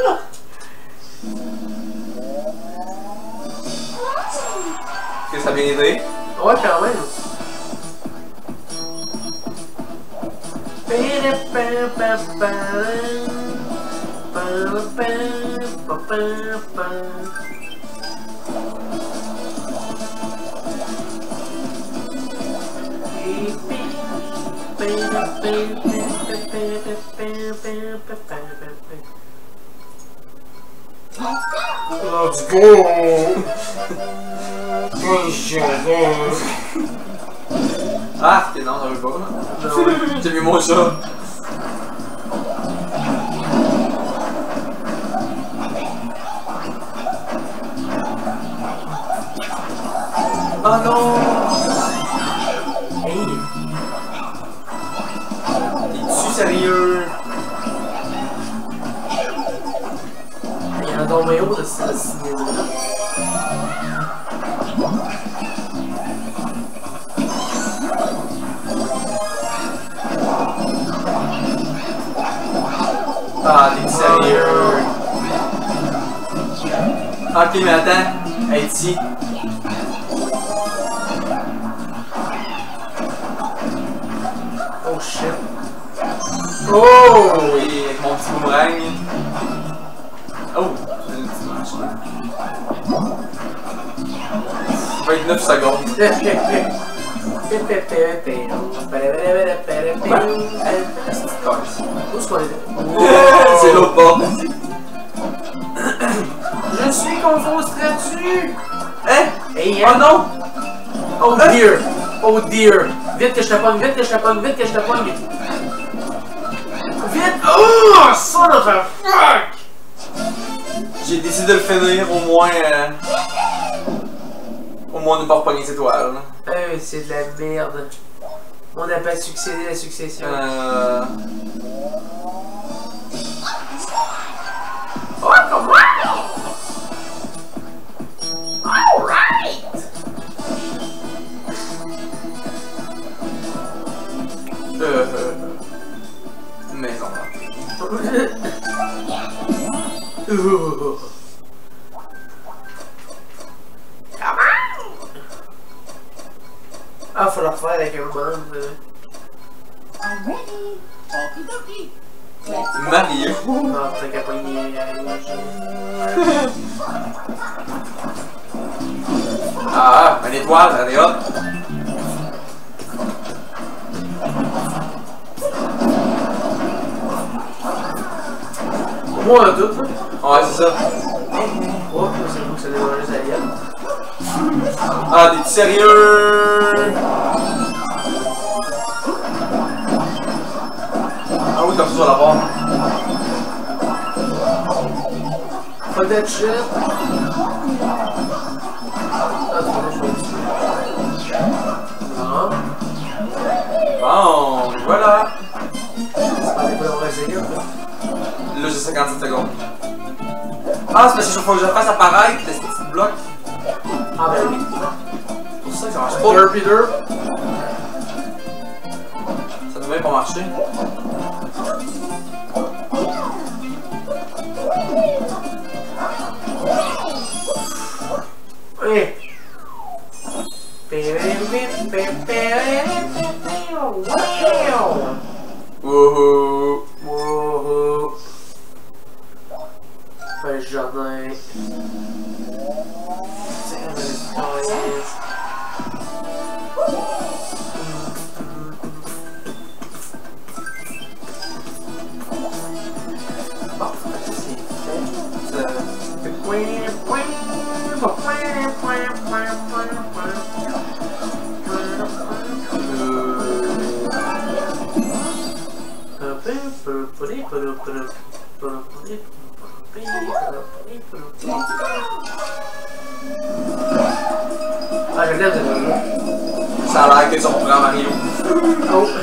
Est-ce que ça a bien aidé? Ouais, quand même. Let's go! Ah, non, j'en veux pas. J'ai vu mon chat. Oh non! Hey! T'es-tu sérieux? Il y a de ce cinéma. Ah, t'es sérieux? Ok, mais attends. Elle ici. Oh shit. Oh! Oui, avec mon petit boomerang. Oh! Une petite marche, là. 29 secondes. C'est l'autre bord. Je suis confus Hein? Hey, Oh non! Oh dear! Oh dear! Vite que je te pogne, vite que je te pogne, vite que je te pogne! Vite! Oh! Son of a fuck! J'ai décidé de le finir au moins. euh, Au moins de ne pas repogner les étoiles. Euh, c'est de la merde. On n'a pas succédé à la succession. Euh. Oh! Alright! Euh. euh, Maison. avec un membre. I'm ready. Okie dokie. Mario. Ah, une étoile, allez hop. Moi, on a tout. Ouais, c'est ça. Oh, c'est vous que ça à la gueule. Ah, t'es sérieux? Ça, tu vas l'avoir. That shit. Bon, voilà. Fois on va essayer, là. J'ai 57 secondes. Ah, c'est parce qu'il faut que je fasse apparaître les petits blocs. Ah, ben oui. C'est pour ça que ça marche pas. Derpy Ah, je l'aime, cette Ça a l'air que tu reprends Mario. Oh. Je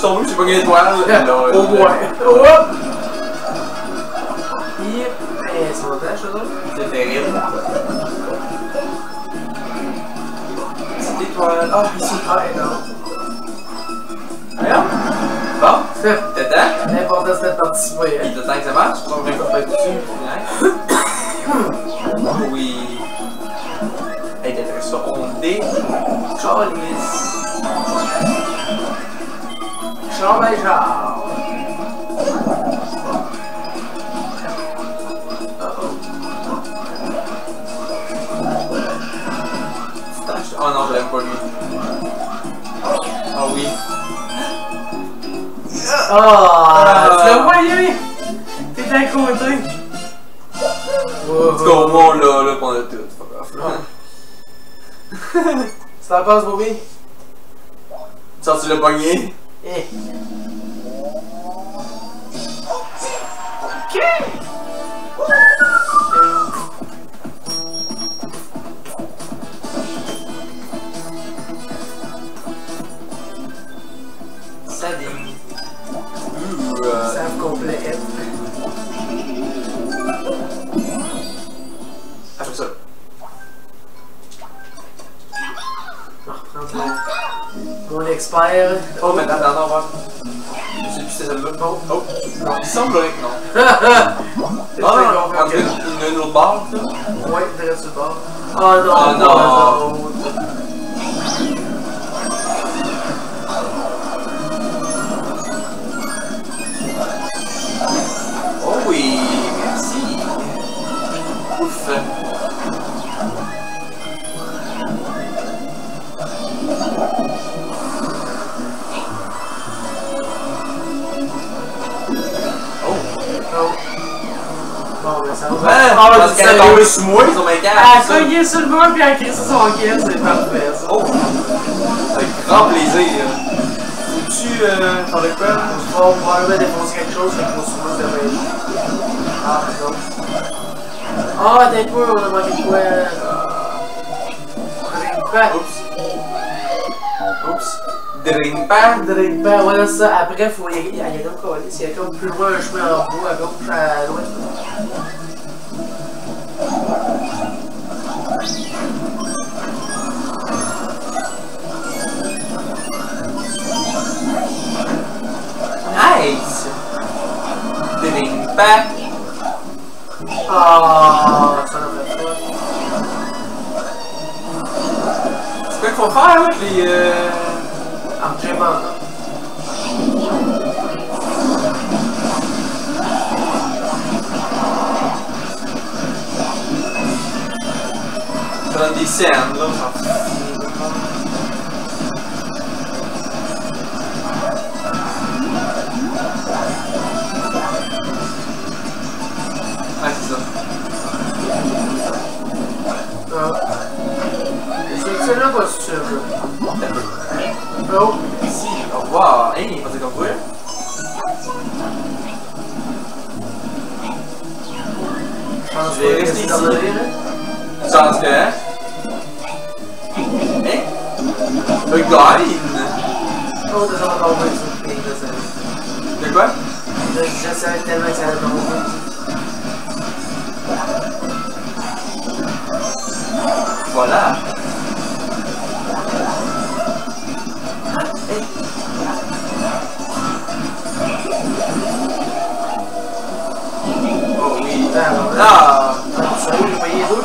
suis tombé, puis je suis tombé, puis À côté. En tout cas, au moins, là, là, pendant tout. Fuck off, là. Tu t'en penses, Bobby? Ça, tu l'as pogné? Eh. Ça expert. Oh, mais attends, attends, voir. Je sais plus si c'est celle-là. Oh, oh. Non, il semblerait que non. C'est Non, non, non, cas, ok. il y a une autre barre, là. Ouais, direct sur le bord. Oh non, Oh non. Ah, Ah, parce c'est qu'elle est tombée sur moi, sur mes Elle cartes. a ça. cogné sur le mur puis elle a crissé son kill, c'est parfait ça. Oh. Avec grand plaisir. Faut-tu euh, faire de quoi? Je vais probablement défoncer quelque chose, fait sûrement se dépêcher. Ah, non. Ah, d'un coup, on a manqué de quoi. Drink back. Oups. Oups. Drink pas. Drink back, voilà ça. Après, faut y aller. Il y a comme quoi, il y a comme plus loin un chemin en bout, à gauche, à l'ouest. Drink pas. Ah, ça n'en fait pas. C'est quoi qu'il faut faire, là, les... Euh... Argement. Ici. Au revoir. Hey, il va comme quoi? Je pense Je vais que rester c'est ici. dans le rire, hein. Chance que... Hein? Hein? Le gagne! Oh, déjà on va tomber sur le pied, je sais. De quoi? Je je savais tellement que ça allait tomber. Voilà. Ah. Ah! Ah, sérieux, j'ai payé deux?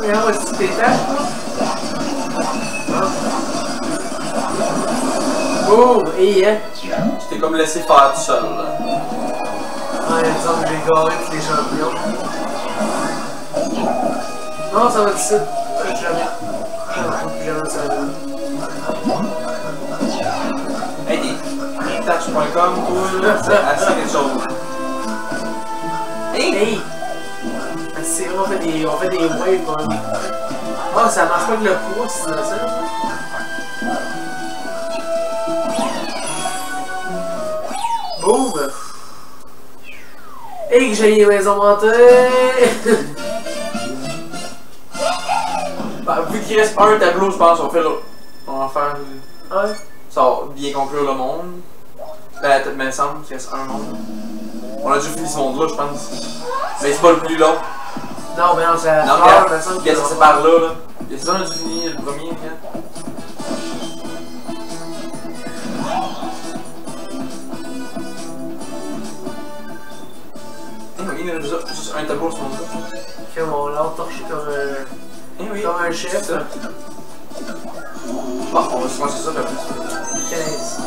Regarde, voici tes tâches, toi. Boum! Et hein? Je t'ai comme laissé faire tout seul, là. Ouais, semble que j'ai gagné tous les champions. Non, ça va ici. Euh, Jamais. Non, jamais ça va. Hey, touch.com, c'est assez quelque chose. Hey! Hey! Ah, C'est on fait des, on fait des waves, quoi. Ah, ça marche pas avec le poids, c'est ça, ça? Boum! Hey, que j'ai les maisons montées! Qu'il reste un tableau, je pense, on fait l'autre. On va en faire. Ouais. Ça va bien conclure le monde. Ben, peut-être, mais il me semble qu'il reste un monde. On a déjà fini ce monde-là, je pense. Mais c'est pas le plus long. Non, mais non, regarde, il ça c'est par là, là. Et c'est ça, on a déjà fini le premier, regarde. Eh il y a juste un tableau, ce monde-là. Ok, on l'a entorché comme un, Eh oui. comme un chef. ça. Bon, on va se lancer ça, après. 15.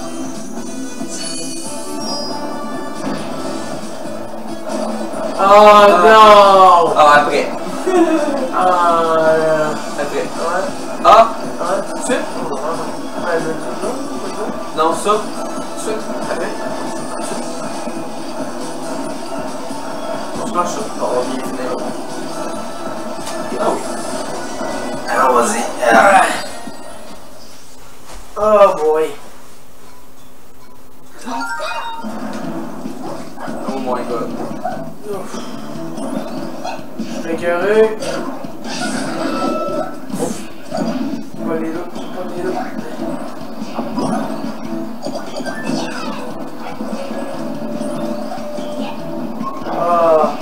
Oh non! Ah, après. Ah, euh, Après. ouais, Ah, ouais. Ouais, je- non, ça. Après. On se lâche ça. Alors, vas-y. Ah. Oh boy. Oh my god. Ouf. Je suis écœuré. Pas les loups, pas les loups. Ah.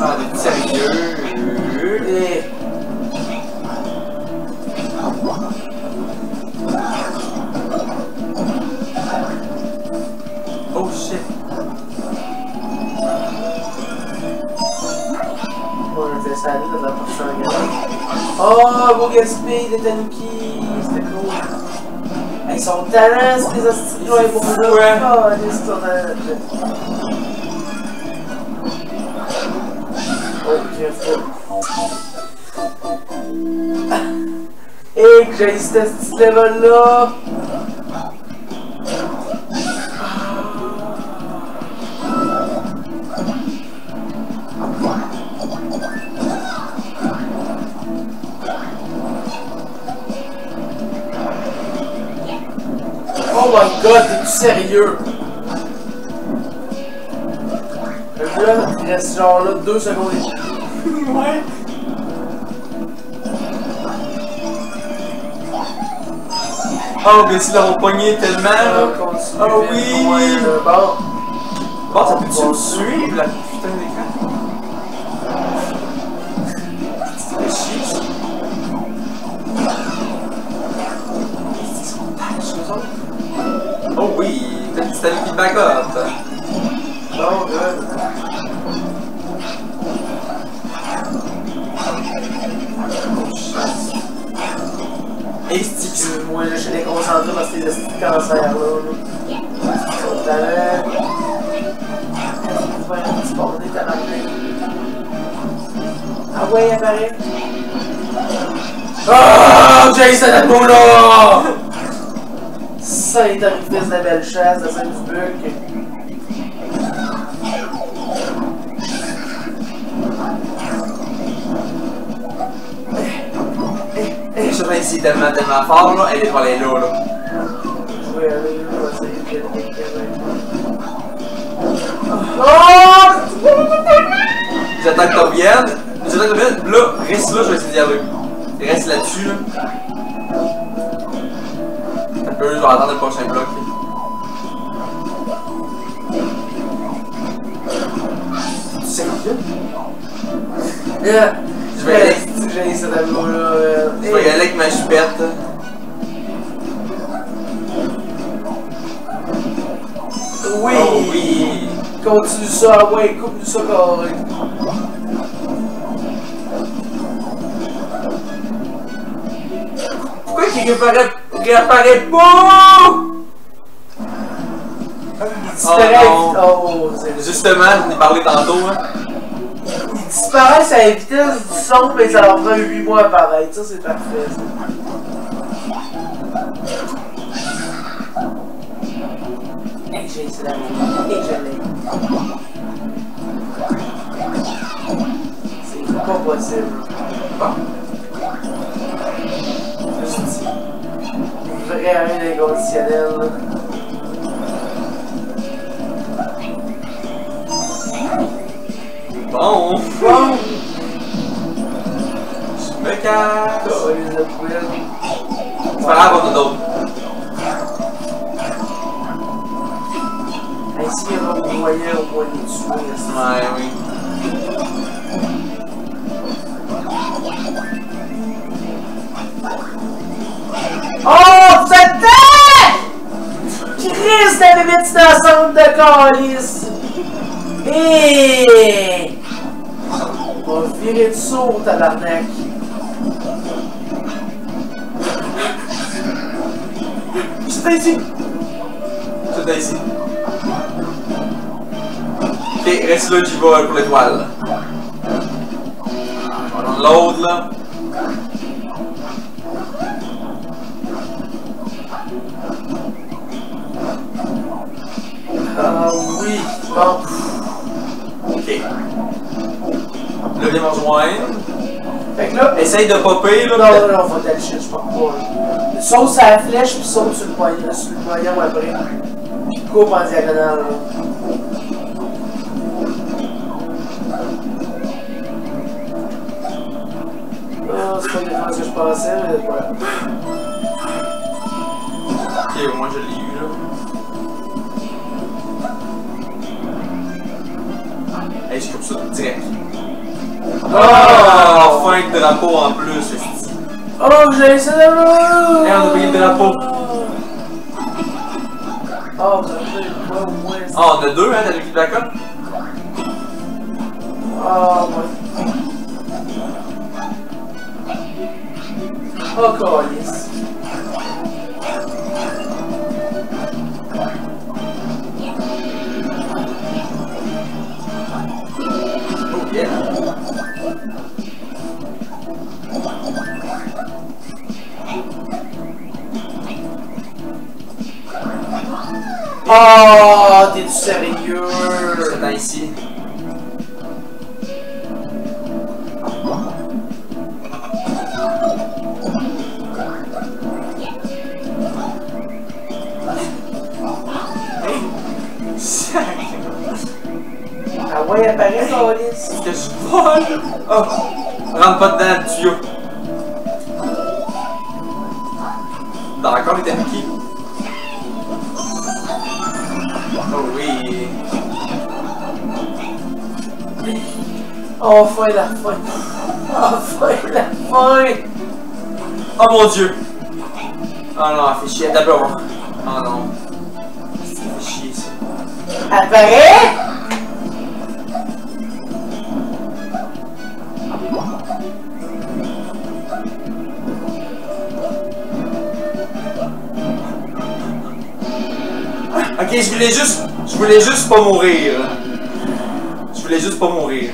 Ah, sérieux? On était salé dans la partie en garage. Oh, beau gaspille de Tanuki. C'était cool. Ils sont talents, ces hosties de ouais, bon là. Ouais. Oh, les histoires talents. Oh, j'ai fait. Et que j'ai ce petit level là. My god, t'es-tu sérieux? Le gars, il reste genre là deux secondes et. Ouais. Oh, mais si l'avoir pogné tellement. Ah, là. continue, Ah vite. oui. Là, bon. Bon, ça peut-tu me suivre, le feedback up. Bon, good. Et stick. Euh, Moi, je suis déconcentré parce que c'est petits cancers, là. talent. Un petit bordé. Ah ouais, apparaît. Ah, Jason! Ça est arrivé, de la belle chasse Saint-Dubuc. Et je vais essayer tellement, tellement fort, là. Elle est pas aller là, là. Là, Oh! J'attends que t'en reviennes. J'attends que t'en reviennes. Là, reste là, je vais essayer d'y aller. Reste là-dessus, là. Peu, je vais attendre le prochain bloc. Sérieux? Là, Je vais y aller, euh, je vais y aller avec ma chupette. Oui! Oh oui! Continue ça, ouais, coupe-nous ça carré. Pourquoi il réapparaît, réapparaît pas? Il disparaît. Oh Oh, c'est Justement, j'en ai parlé tantôt. Hein. Il disparaît à la vitesse du son, mais ça leur prend 8 mois à apparaître. Ça, c'est parfait. ça. Hey, j'ai essayé d'avoir. Hey, je l'ai. C'est pas possible. Bon. Vraiment inconditionnel. là. Bon, Bon! je me casse. Oh, les poubelles. C'est pas grave, on a d'autres. Ainsi, il y a un Oh, putain! Chris de bébé d'ensemble de calice! Et On va virer de saut, tabarnak. C'est ici! Tout est ici. Ok, reste là, j'y Ah oui, bon. Ok. Là, viens me rejoindre. Fait que là, Essaye de popper là. Non, non, non, faut d'aller chercher, je pense pas. Saute sur la flèche, puis saute sur le poignet, sur le voyant après. Puis coupe en diagonale, là. Ah, c'est pas exactement ce que je pensais, mais voilà. Ok, au moins je l'ai eu Hey, je coupe ça direct. Ah, enfin le drapeau en plus. Oh, j'ai ça là! Hey, on a payé le drapeau. Oh, ça fait quoi au moins? Ah, on a deux, hein, t'as l'équipe backup? Ah, ouais. Oh, calice. Oh, Oh, t'es sérieux? C'est dans ouais, apparaît, calice. Qu'est-ce que je vole? Oh! Rentre pas dedans, le tuyau. T'as encore les tanuki? Oh oui. Enfin la fin. Enfin la fin. Oh mon dieu! Oh non, elle fait chier. D'abord. Oh non. Ça fait chier ça. Apparaît? Voulais juste. Je voulais juste pas mourir. Je voulais juste pas mourir.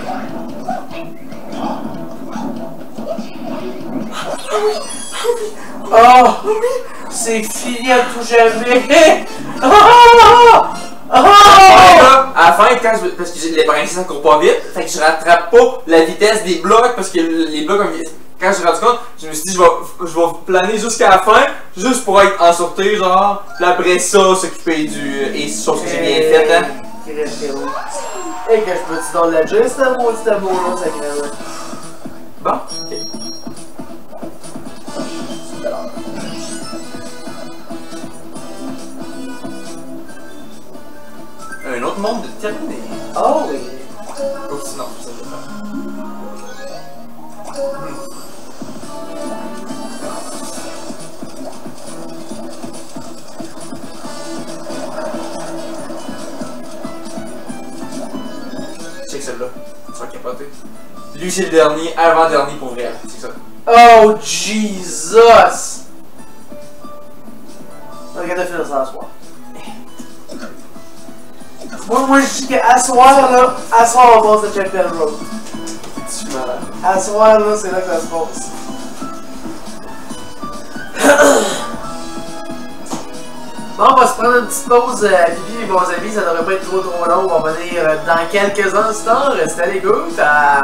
Oh, c'est fini à tout jamais. Oh, oh. à la fin, quand je, parce que les princesses ne courent pas vite, fait que je rattrape pas la vitesse des blocs parce que les blocs, comme- quand je suis rendu compte, je me suis dit, je vais, je vais planer jusqu'à la fin, juste pour être en sûreté, genre, puis après ça, s'occuper du. Et chose que j'ai bien faite, hein. Et que je peux-tu dans la juste un mot de tableau-là, ça crée. Bon, ok. Un autre monde de terminé. Oh oui. Oh, sinon, ça va faire. Lui, c'est le dernier, avant-dernier pour vrai. C'est ça. Oh, Jesus! Regarde de finir ça à soir. Moi, moi, je dis qu'à soir, là, à soir, on passe le Champion Road. Tu malade. À soir, là, c'est là que ça se passe. Bon, on va se prendre une petite pause, euh, pipi, les bons amis, ça devrait pas être trop trop long. On va venir euh, dans quelques instants. Restez à l'écoute. à-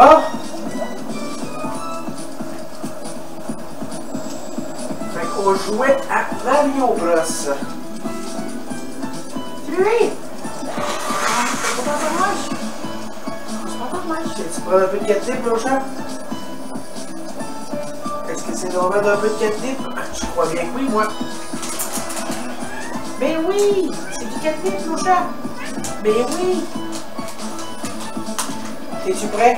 Ah! Fait qu'on jouait à Mario Bros. C'est lui! C'est pas dommage! C'est pas dommage! Tu prends un peu de catnip, mon chat? Est-ce que c'est normal d'un peu de catnip? Ah, Je crois bien que oui, moi. Mais oui! C'est du catnip, mon chat! Mais oui! T'es-tu prêt?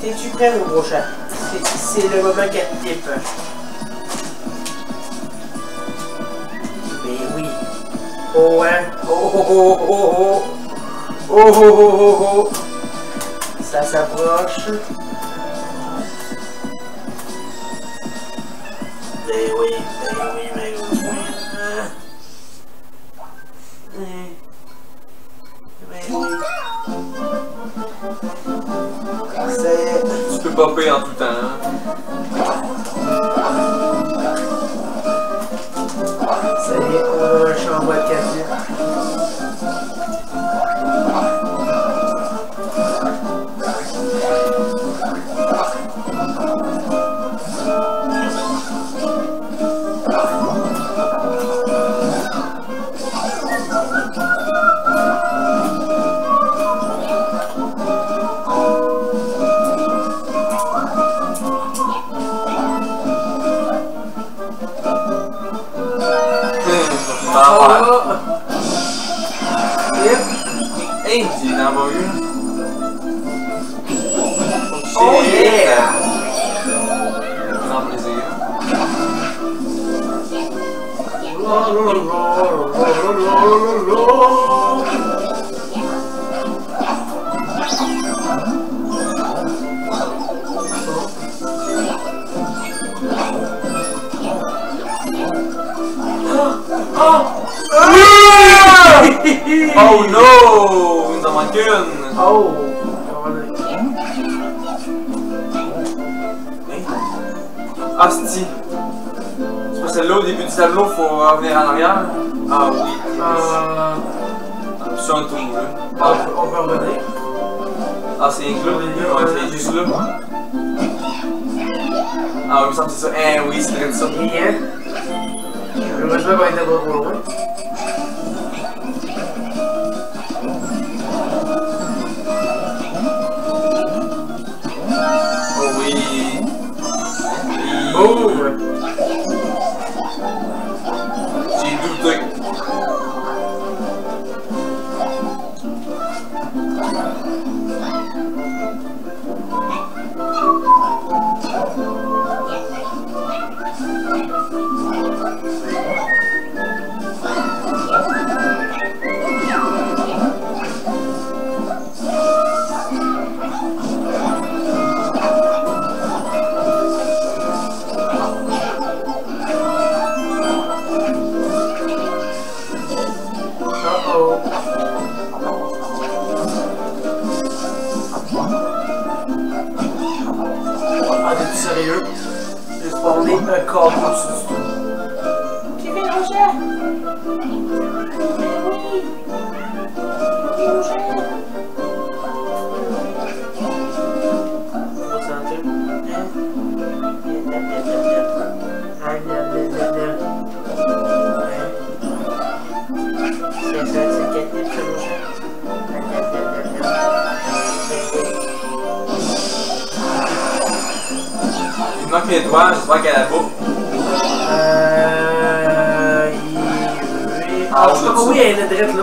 T'es-tu prêt, mon gros chat? C'est- le moment catnip. Mais oui. Oh, hein? Oh, oh, oh, oh, oh. Oh, oh, oh, oh, oh. Ça s'approche. Mais oui, faut revenir en arrière. Ah oui. Euh, C'est un tour là. on peut- revenir. Ah, c'est inclus Ouais, c'est juste là. Ah oui, il me semble que c'est ça. Eh oui, c'est ça. Bien. Heureusement qu'on était pas trop loin. Corps au-dessus du tout. Qui fait? Oui! Roger. Il manque les doigts, j'espère qu'elle a la boucle. Euh. il- Ah, je sais pas, oui, elle est drette là.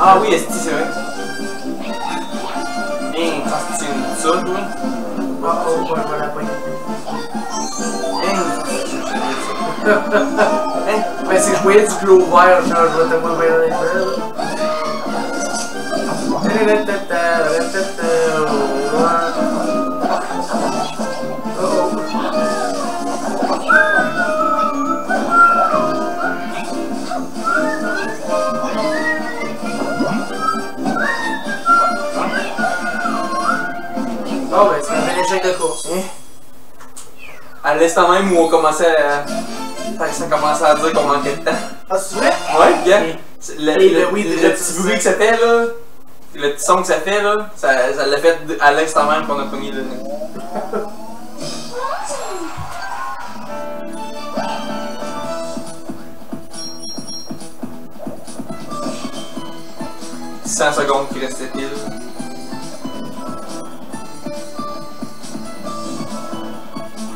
Ah oui, Esti, c'est vrai? Hein, ça c'est une ça, toi. Oh, voilà, ouais. Hein, Ben, si je voyais du glow vert, je changerais tellement bien dans les l'instant même où on commençait à. Ça commençait à dire qu'on manquait de temps. Ah, c'est vrai? Ouais, C'est Le, le- oui, le petit bruit que ça fait là. le petit son que ça fait, là, ça ça l'a fait à l'instant même qu'on a pogné le. « 100 secondes qui restait pile.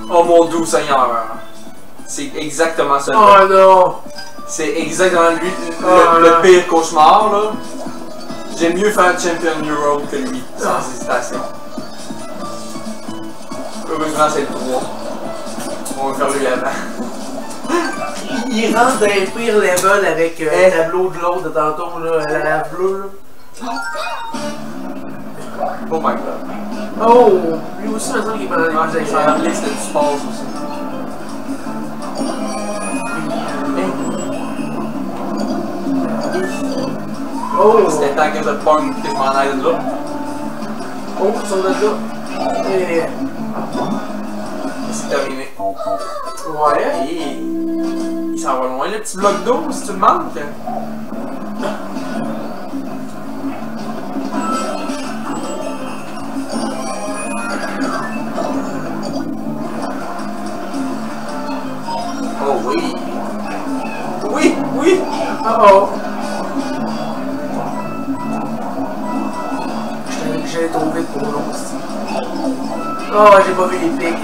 Oh mon doux Seigneur! C'est exactement ça. Oh non! C'est exactement lui, le, Oh, le pire cauchemar, là. J'aime mieux faire Champion New Road que lui, sans hésitation. Heureusement, c'est le 3. On va faire lui avant. Il rentre dans les pires level avec euh, Eh. le tableau de l'autre de tantôt, là, la lave bleue. là. Oh my god. Oh! Lui aussi, maintenant qu'il est pendant les Ah, plus ça agréables. rappelait c'était du sport aussi. Oh! C'était temps que je pogne que je m'en aille de là. Oh, ils sont de là. Et... C'est terminé. Ouais. Et... Il s'en va loin le petit bloc d'eau si tu le manques. Oui. Oh oh! Je savais que j'allais tomber pour. Oh, j'ai pas vu les pics.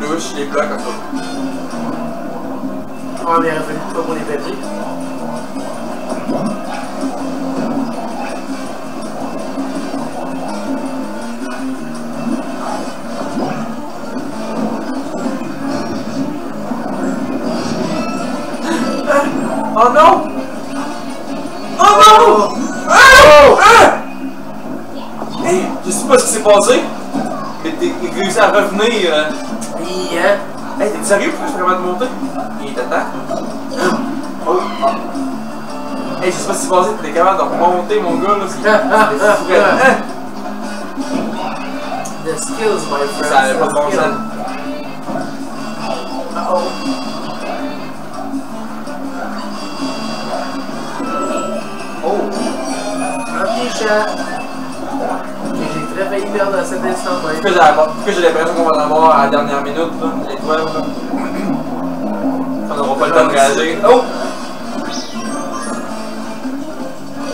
Louche, les blocs en tout cas. Oh, mais il aurait fallu pas pour les. Oh non! Oh non! Oh! Hey, je sais pas ce qui s'est passé, mais t'es réussi à revenir. euh. Oui, hein? Hey, t'es sérieux? Pourquoi je suis capable de monter? Il terre. Oh! Hey, je sais pas ce qui s'est passé, t'es capable de remonter, mon gars, là. c'est-? The skills, my friend. Ça avait pas de bon sens. Uh-oh. Oh! Que j'ai très failli perdre à cet instant j'ai l'impression qu'on va en avoir à la dernière minute, l'étoile? On n'aura pas le temps de réagir. Oh!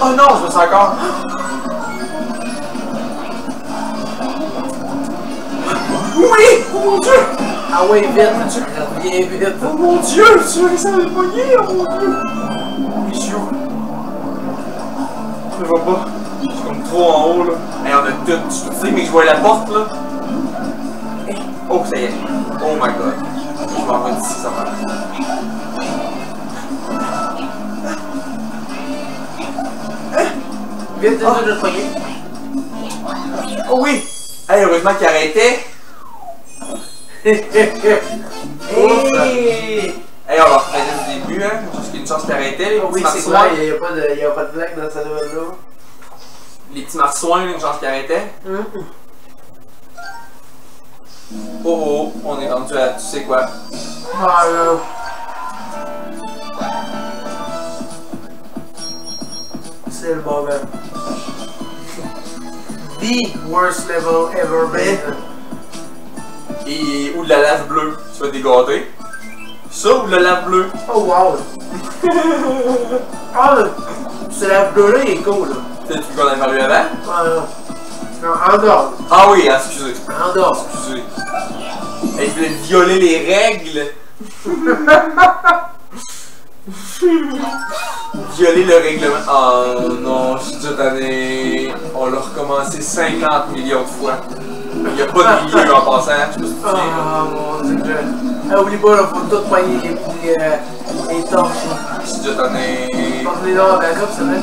Oh non, je me sens encore. Oui! Oh mon dieu! Ah ouais, vite, tu reviens vite. Oh mon dieu! Tu as réussi à le pogner, oh mon dieu! Michou! Je vois pas. En haut là. Hey, on a tout. Tu sais, mais je vois la porte là. Oh, ça y est. Oh my god. Je m'en vais d'ici, ça marche. Vite, te pogner. Oh oui! Hey, heureusement qu'il arrêtait. Hey! Hey, on va refaire du début, hein. Parce qu'il y a une chance qu'il arrêtait, les petits Oui, c'est clair, il n'y a, a pas de blague dans ce level-là. Les petits marsouins, là, une chance qu'il arrêtait. Oh oh, on est rendu à tu sais quoi. Ah là. C'est le moment. The worst level ever made. Et ou de la lave bleue, tu vas te dégoûter. Ça ou de la lave bleue. Oh wow! ah, c'est la bleue-là, il est cool. là. Peut-être qu'on a parlé avant? Ah, non. Ah oui, hein, excusez. Dehors. Excusez. Hey, je voulais violer les règles. violer le règlement. Oh non, je suis déjà tanné. On l'a recommencé 50 millions de fois. Il n'y a pas de milieu en passant. Je souviens. Ah mon dieu. Ah, oublie pas, là, faut tout payer les, les, euh, les torches. Je suis déjà tanné. Porte-les là en backup, c'est vrai.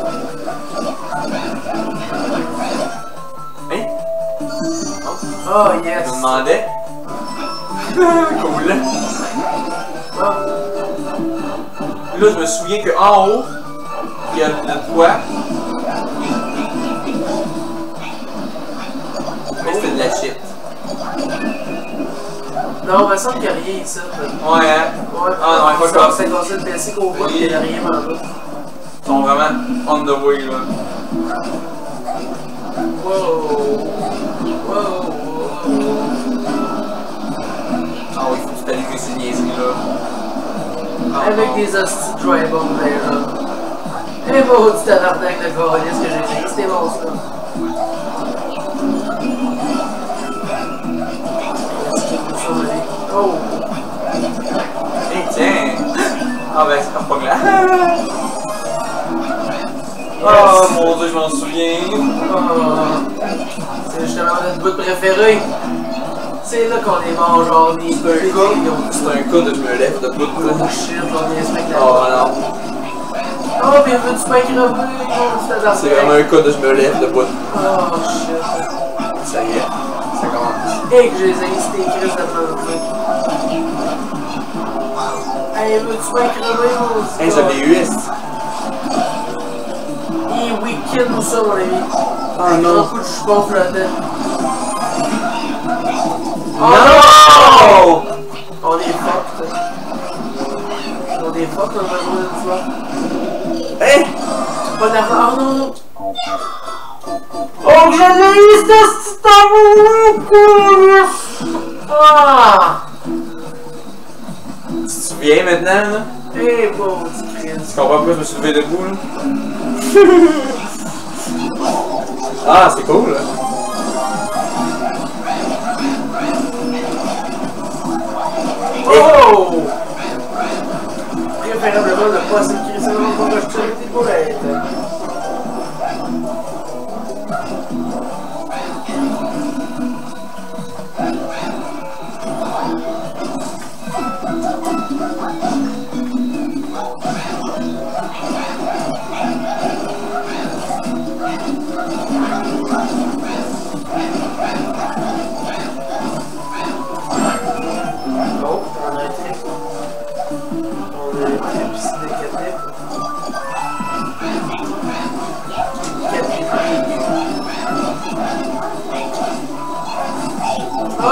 Oh Je yes. me demandais. cool. Là, je me souviens qu'en haut, il y a le toit. Mais c'était de la shit. Non, il me semble qu'il n'y a rien ici. Ouais, hein? Ouais. Ah non, il faut Ça, le C'est comme ça le PC qu'on voit, il n'y a rien en bas. Ils sont vraiment on the way, là. Wow. Wow. Tu niaiseries-là. Ah, Avec des hosties de dry bomb là. Eh bon, petit tabarnak de Coralis que j'ai dit, c'était bon ça. Oh! Hey, tiens! Ah ben, c'est pas grave. Oh mon dieu, je m'en souviens. Ah. C'est justement notre bout préféré. C'est là qu'on est mort, genre des C'est un c'est un cas de je me lève de bout de Oh shit, on est spectateur. Oh non, Oh, bienvenue, tu m'as crevé, mon petit tabarnak. c'est vraiment un cas de je me lève de bout. Oh shit. Ça y est, ça commence. Hey, que j'ai les incité Chris de planter. Hey, veux-tu m'as crevé, mon petit Hey, j'avais est. Il week-end ou ça, mon ami. Ah Un non. coup de jupon flottant. Oh Non! On est fucked. On est fucked, on a besoin d'une fois. Hey! Pas d'argent. Oh non, non. Oh, je l'ai eu, ce! Ah! Tu te souviens maintenant, là? Hey, bon petit. Tu comprends pourquoi je me suis levé debout, là? ah, c'est cool, là. Oh! Préférablement ne pas s'écrire seulement pour acheter des boulettes. Oh,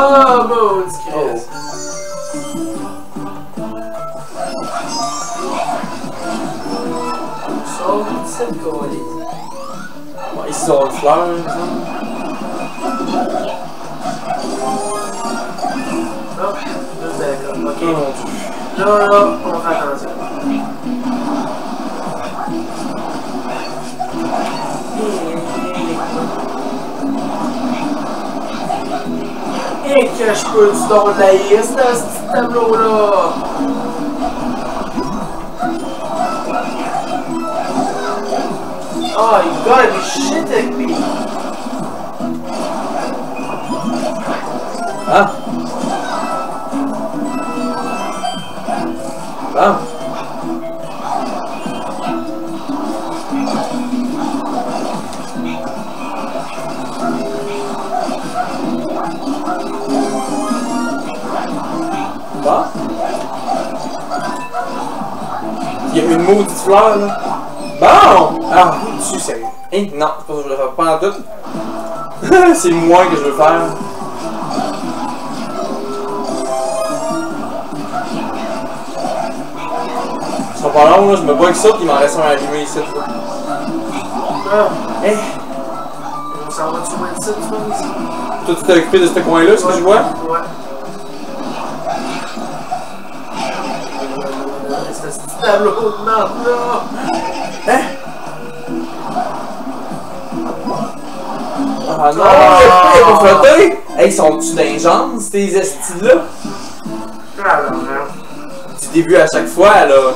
Oh, bon, petit Chris. Sors de cette colline. Bon, ici, ils ont une fleur, il me semble. Oh, d'accord, Oh ok. mon dieu. Là, Et que je peux du don de la liste dans ce petit tableau-là. Oh, you gotta be maudite fleur, là. Bon! Ah, tu sais. Hein, non, c'est pas ça que je voulais faire. Pas en tout. c'est moi que je veux faire. Ça sera pas long, là, je me bois avec ça, puis il m'en reste un allumé ici. là. Ah, Hey, on s'en va-tu loin de ça, tu penses? toi, tu t'es occupé de ce coin-là, ce que je vois? Ouais. C'est ce petit tableau merde là. Hein? Ah non, il a pas flotté! Hey, sont-tu d'ingences, ces estis-là? Ah non, non. Du début à chaque fois, là.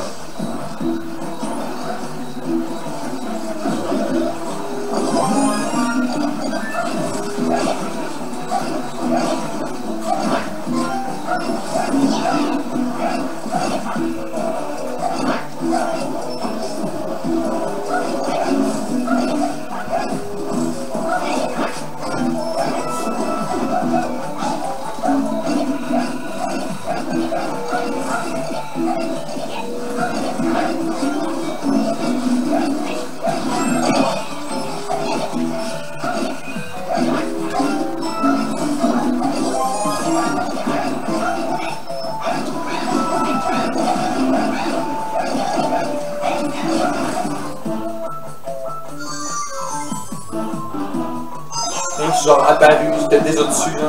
Apparu, j'étais déjà dessus, sérieux.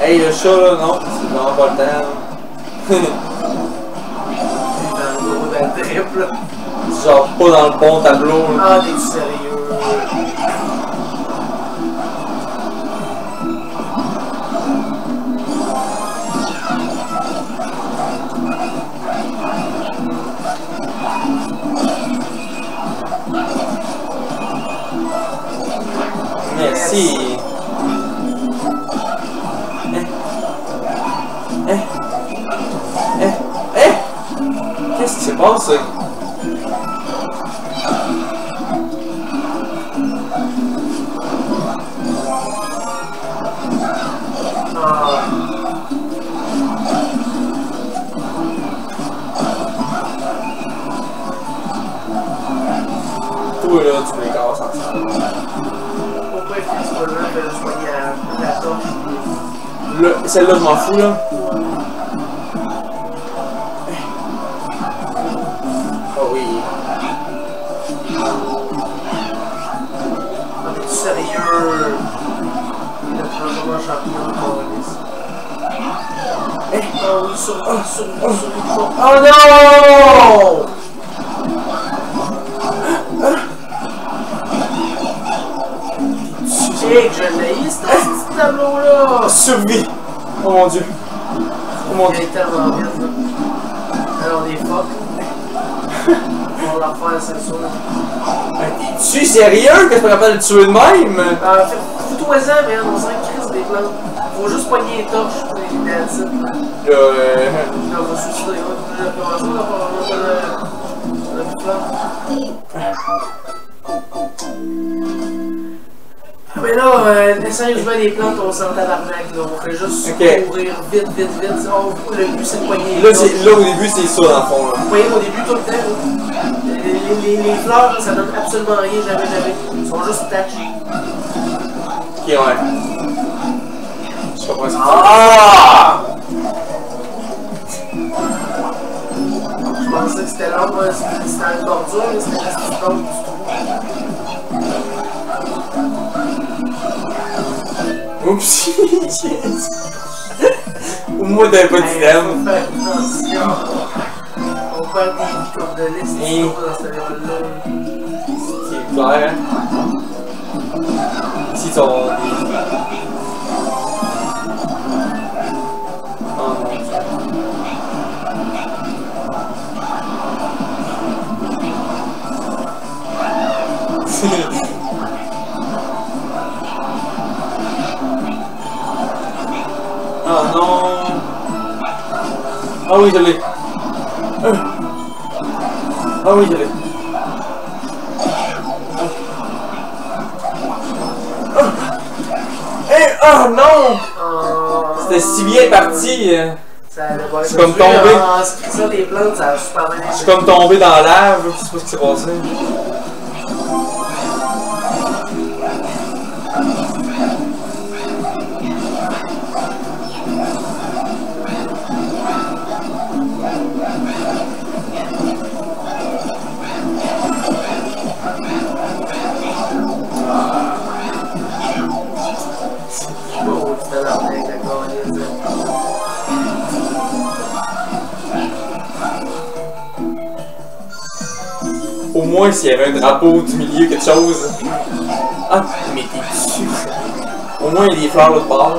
Hey, le chat là, non, c'est vraiment pas le temps. là. Dans le gros bad trip, là. genre pas dans le bon tableau. là. Ah, t'es sérieux? Là, celle-là, je m'en fous là. Oh non! Hey, je l'ai, ce petit tableau-là! Survie! Oh mon dieu! Oh mon Il dieu! est tellement. Alors, des fuck. On va la refaire, c'est sûr. Tu es sérieux? Que tu pas capable de le tuer de même? Euh, fous-toi-en, man, on s'en crise des plantes. Faut juste poigner les torches pour les euh, On on on. Ah, mais là, euh, sérieusement, les plantes, on s'en tabarnak, là. On fait juste Ok. courir vite, vite, vite. Oh, le but, c'est de poigner là, là, au début, c'est ça dans le fond. Là. Vous voyez, au début, tout le temps, les, les, les fleurs, là, ça donne absolument rien, jamais, jamais. Ils sont juste tâches. Ok, ouais. Je. Ah! C'était là, c'était c'était une mais c'était du trou. Oups! Au moins, t'avais pas attention. On des comme dans ce. C'est clair, hein? Ici, Ah non! Ah oui, je l'ai! Ah oui, je l'ai! Oh non! Ah. C'était si bien parti! euh. Être comme tombé. Je suis comme tombé dans la lave, je sais pas ce qui s'est passé. S'il y avait un drapeau du milieu, quelque chose. Ah, mais t'es dessus. Au moins il y a des fleurs l'autre part.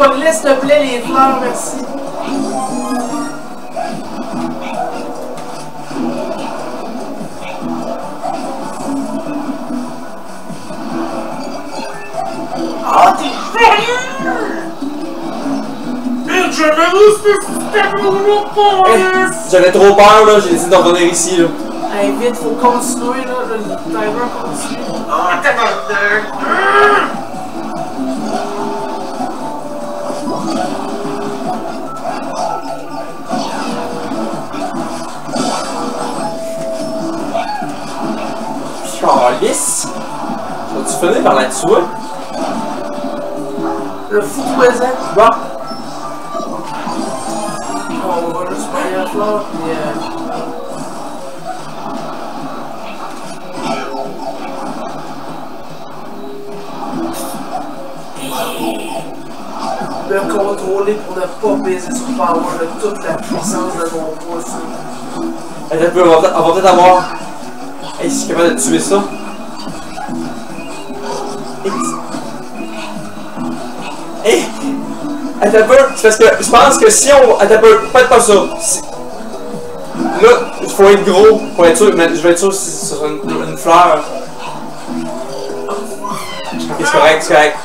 s'il te plaît, les fleurs, merci. Oh, t'es sérieux? Hey, J'avais trop peur là, j'ai décidé de revenir ici là. Hey, vite, faut continuer, là, le timer continue. Oh, tabarnak! Vas-tu finir par là-dessus? Le fou présent. Bon. On va juste payer la fleur, puis euh... Me contrôler pour ne pas baiser sur Power de toute la puissance de mon pouce. Attends un peu, on va peut-être- avoir. Suis capable de tuer ça. Attends un c'est parce que je pense que si on. Attends un peu, pas ça. Là, il faut être gros pour être sûr, mais je vais être sûr si ce sera une, une fleur. C'est correct, c'est correct.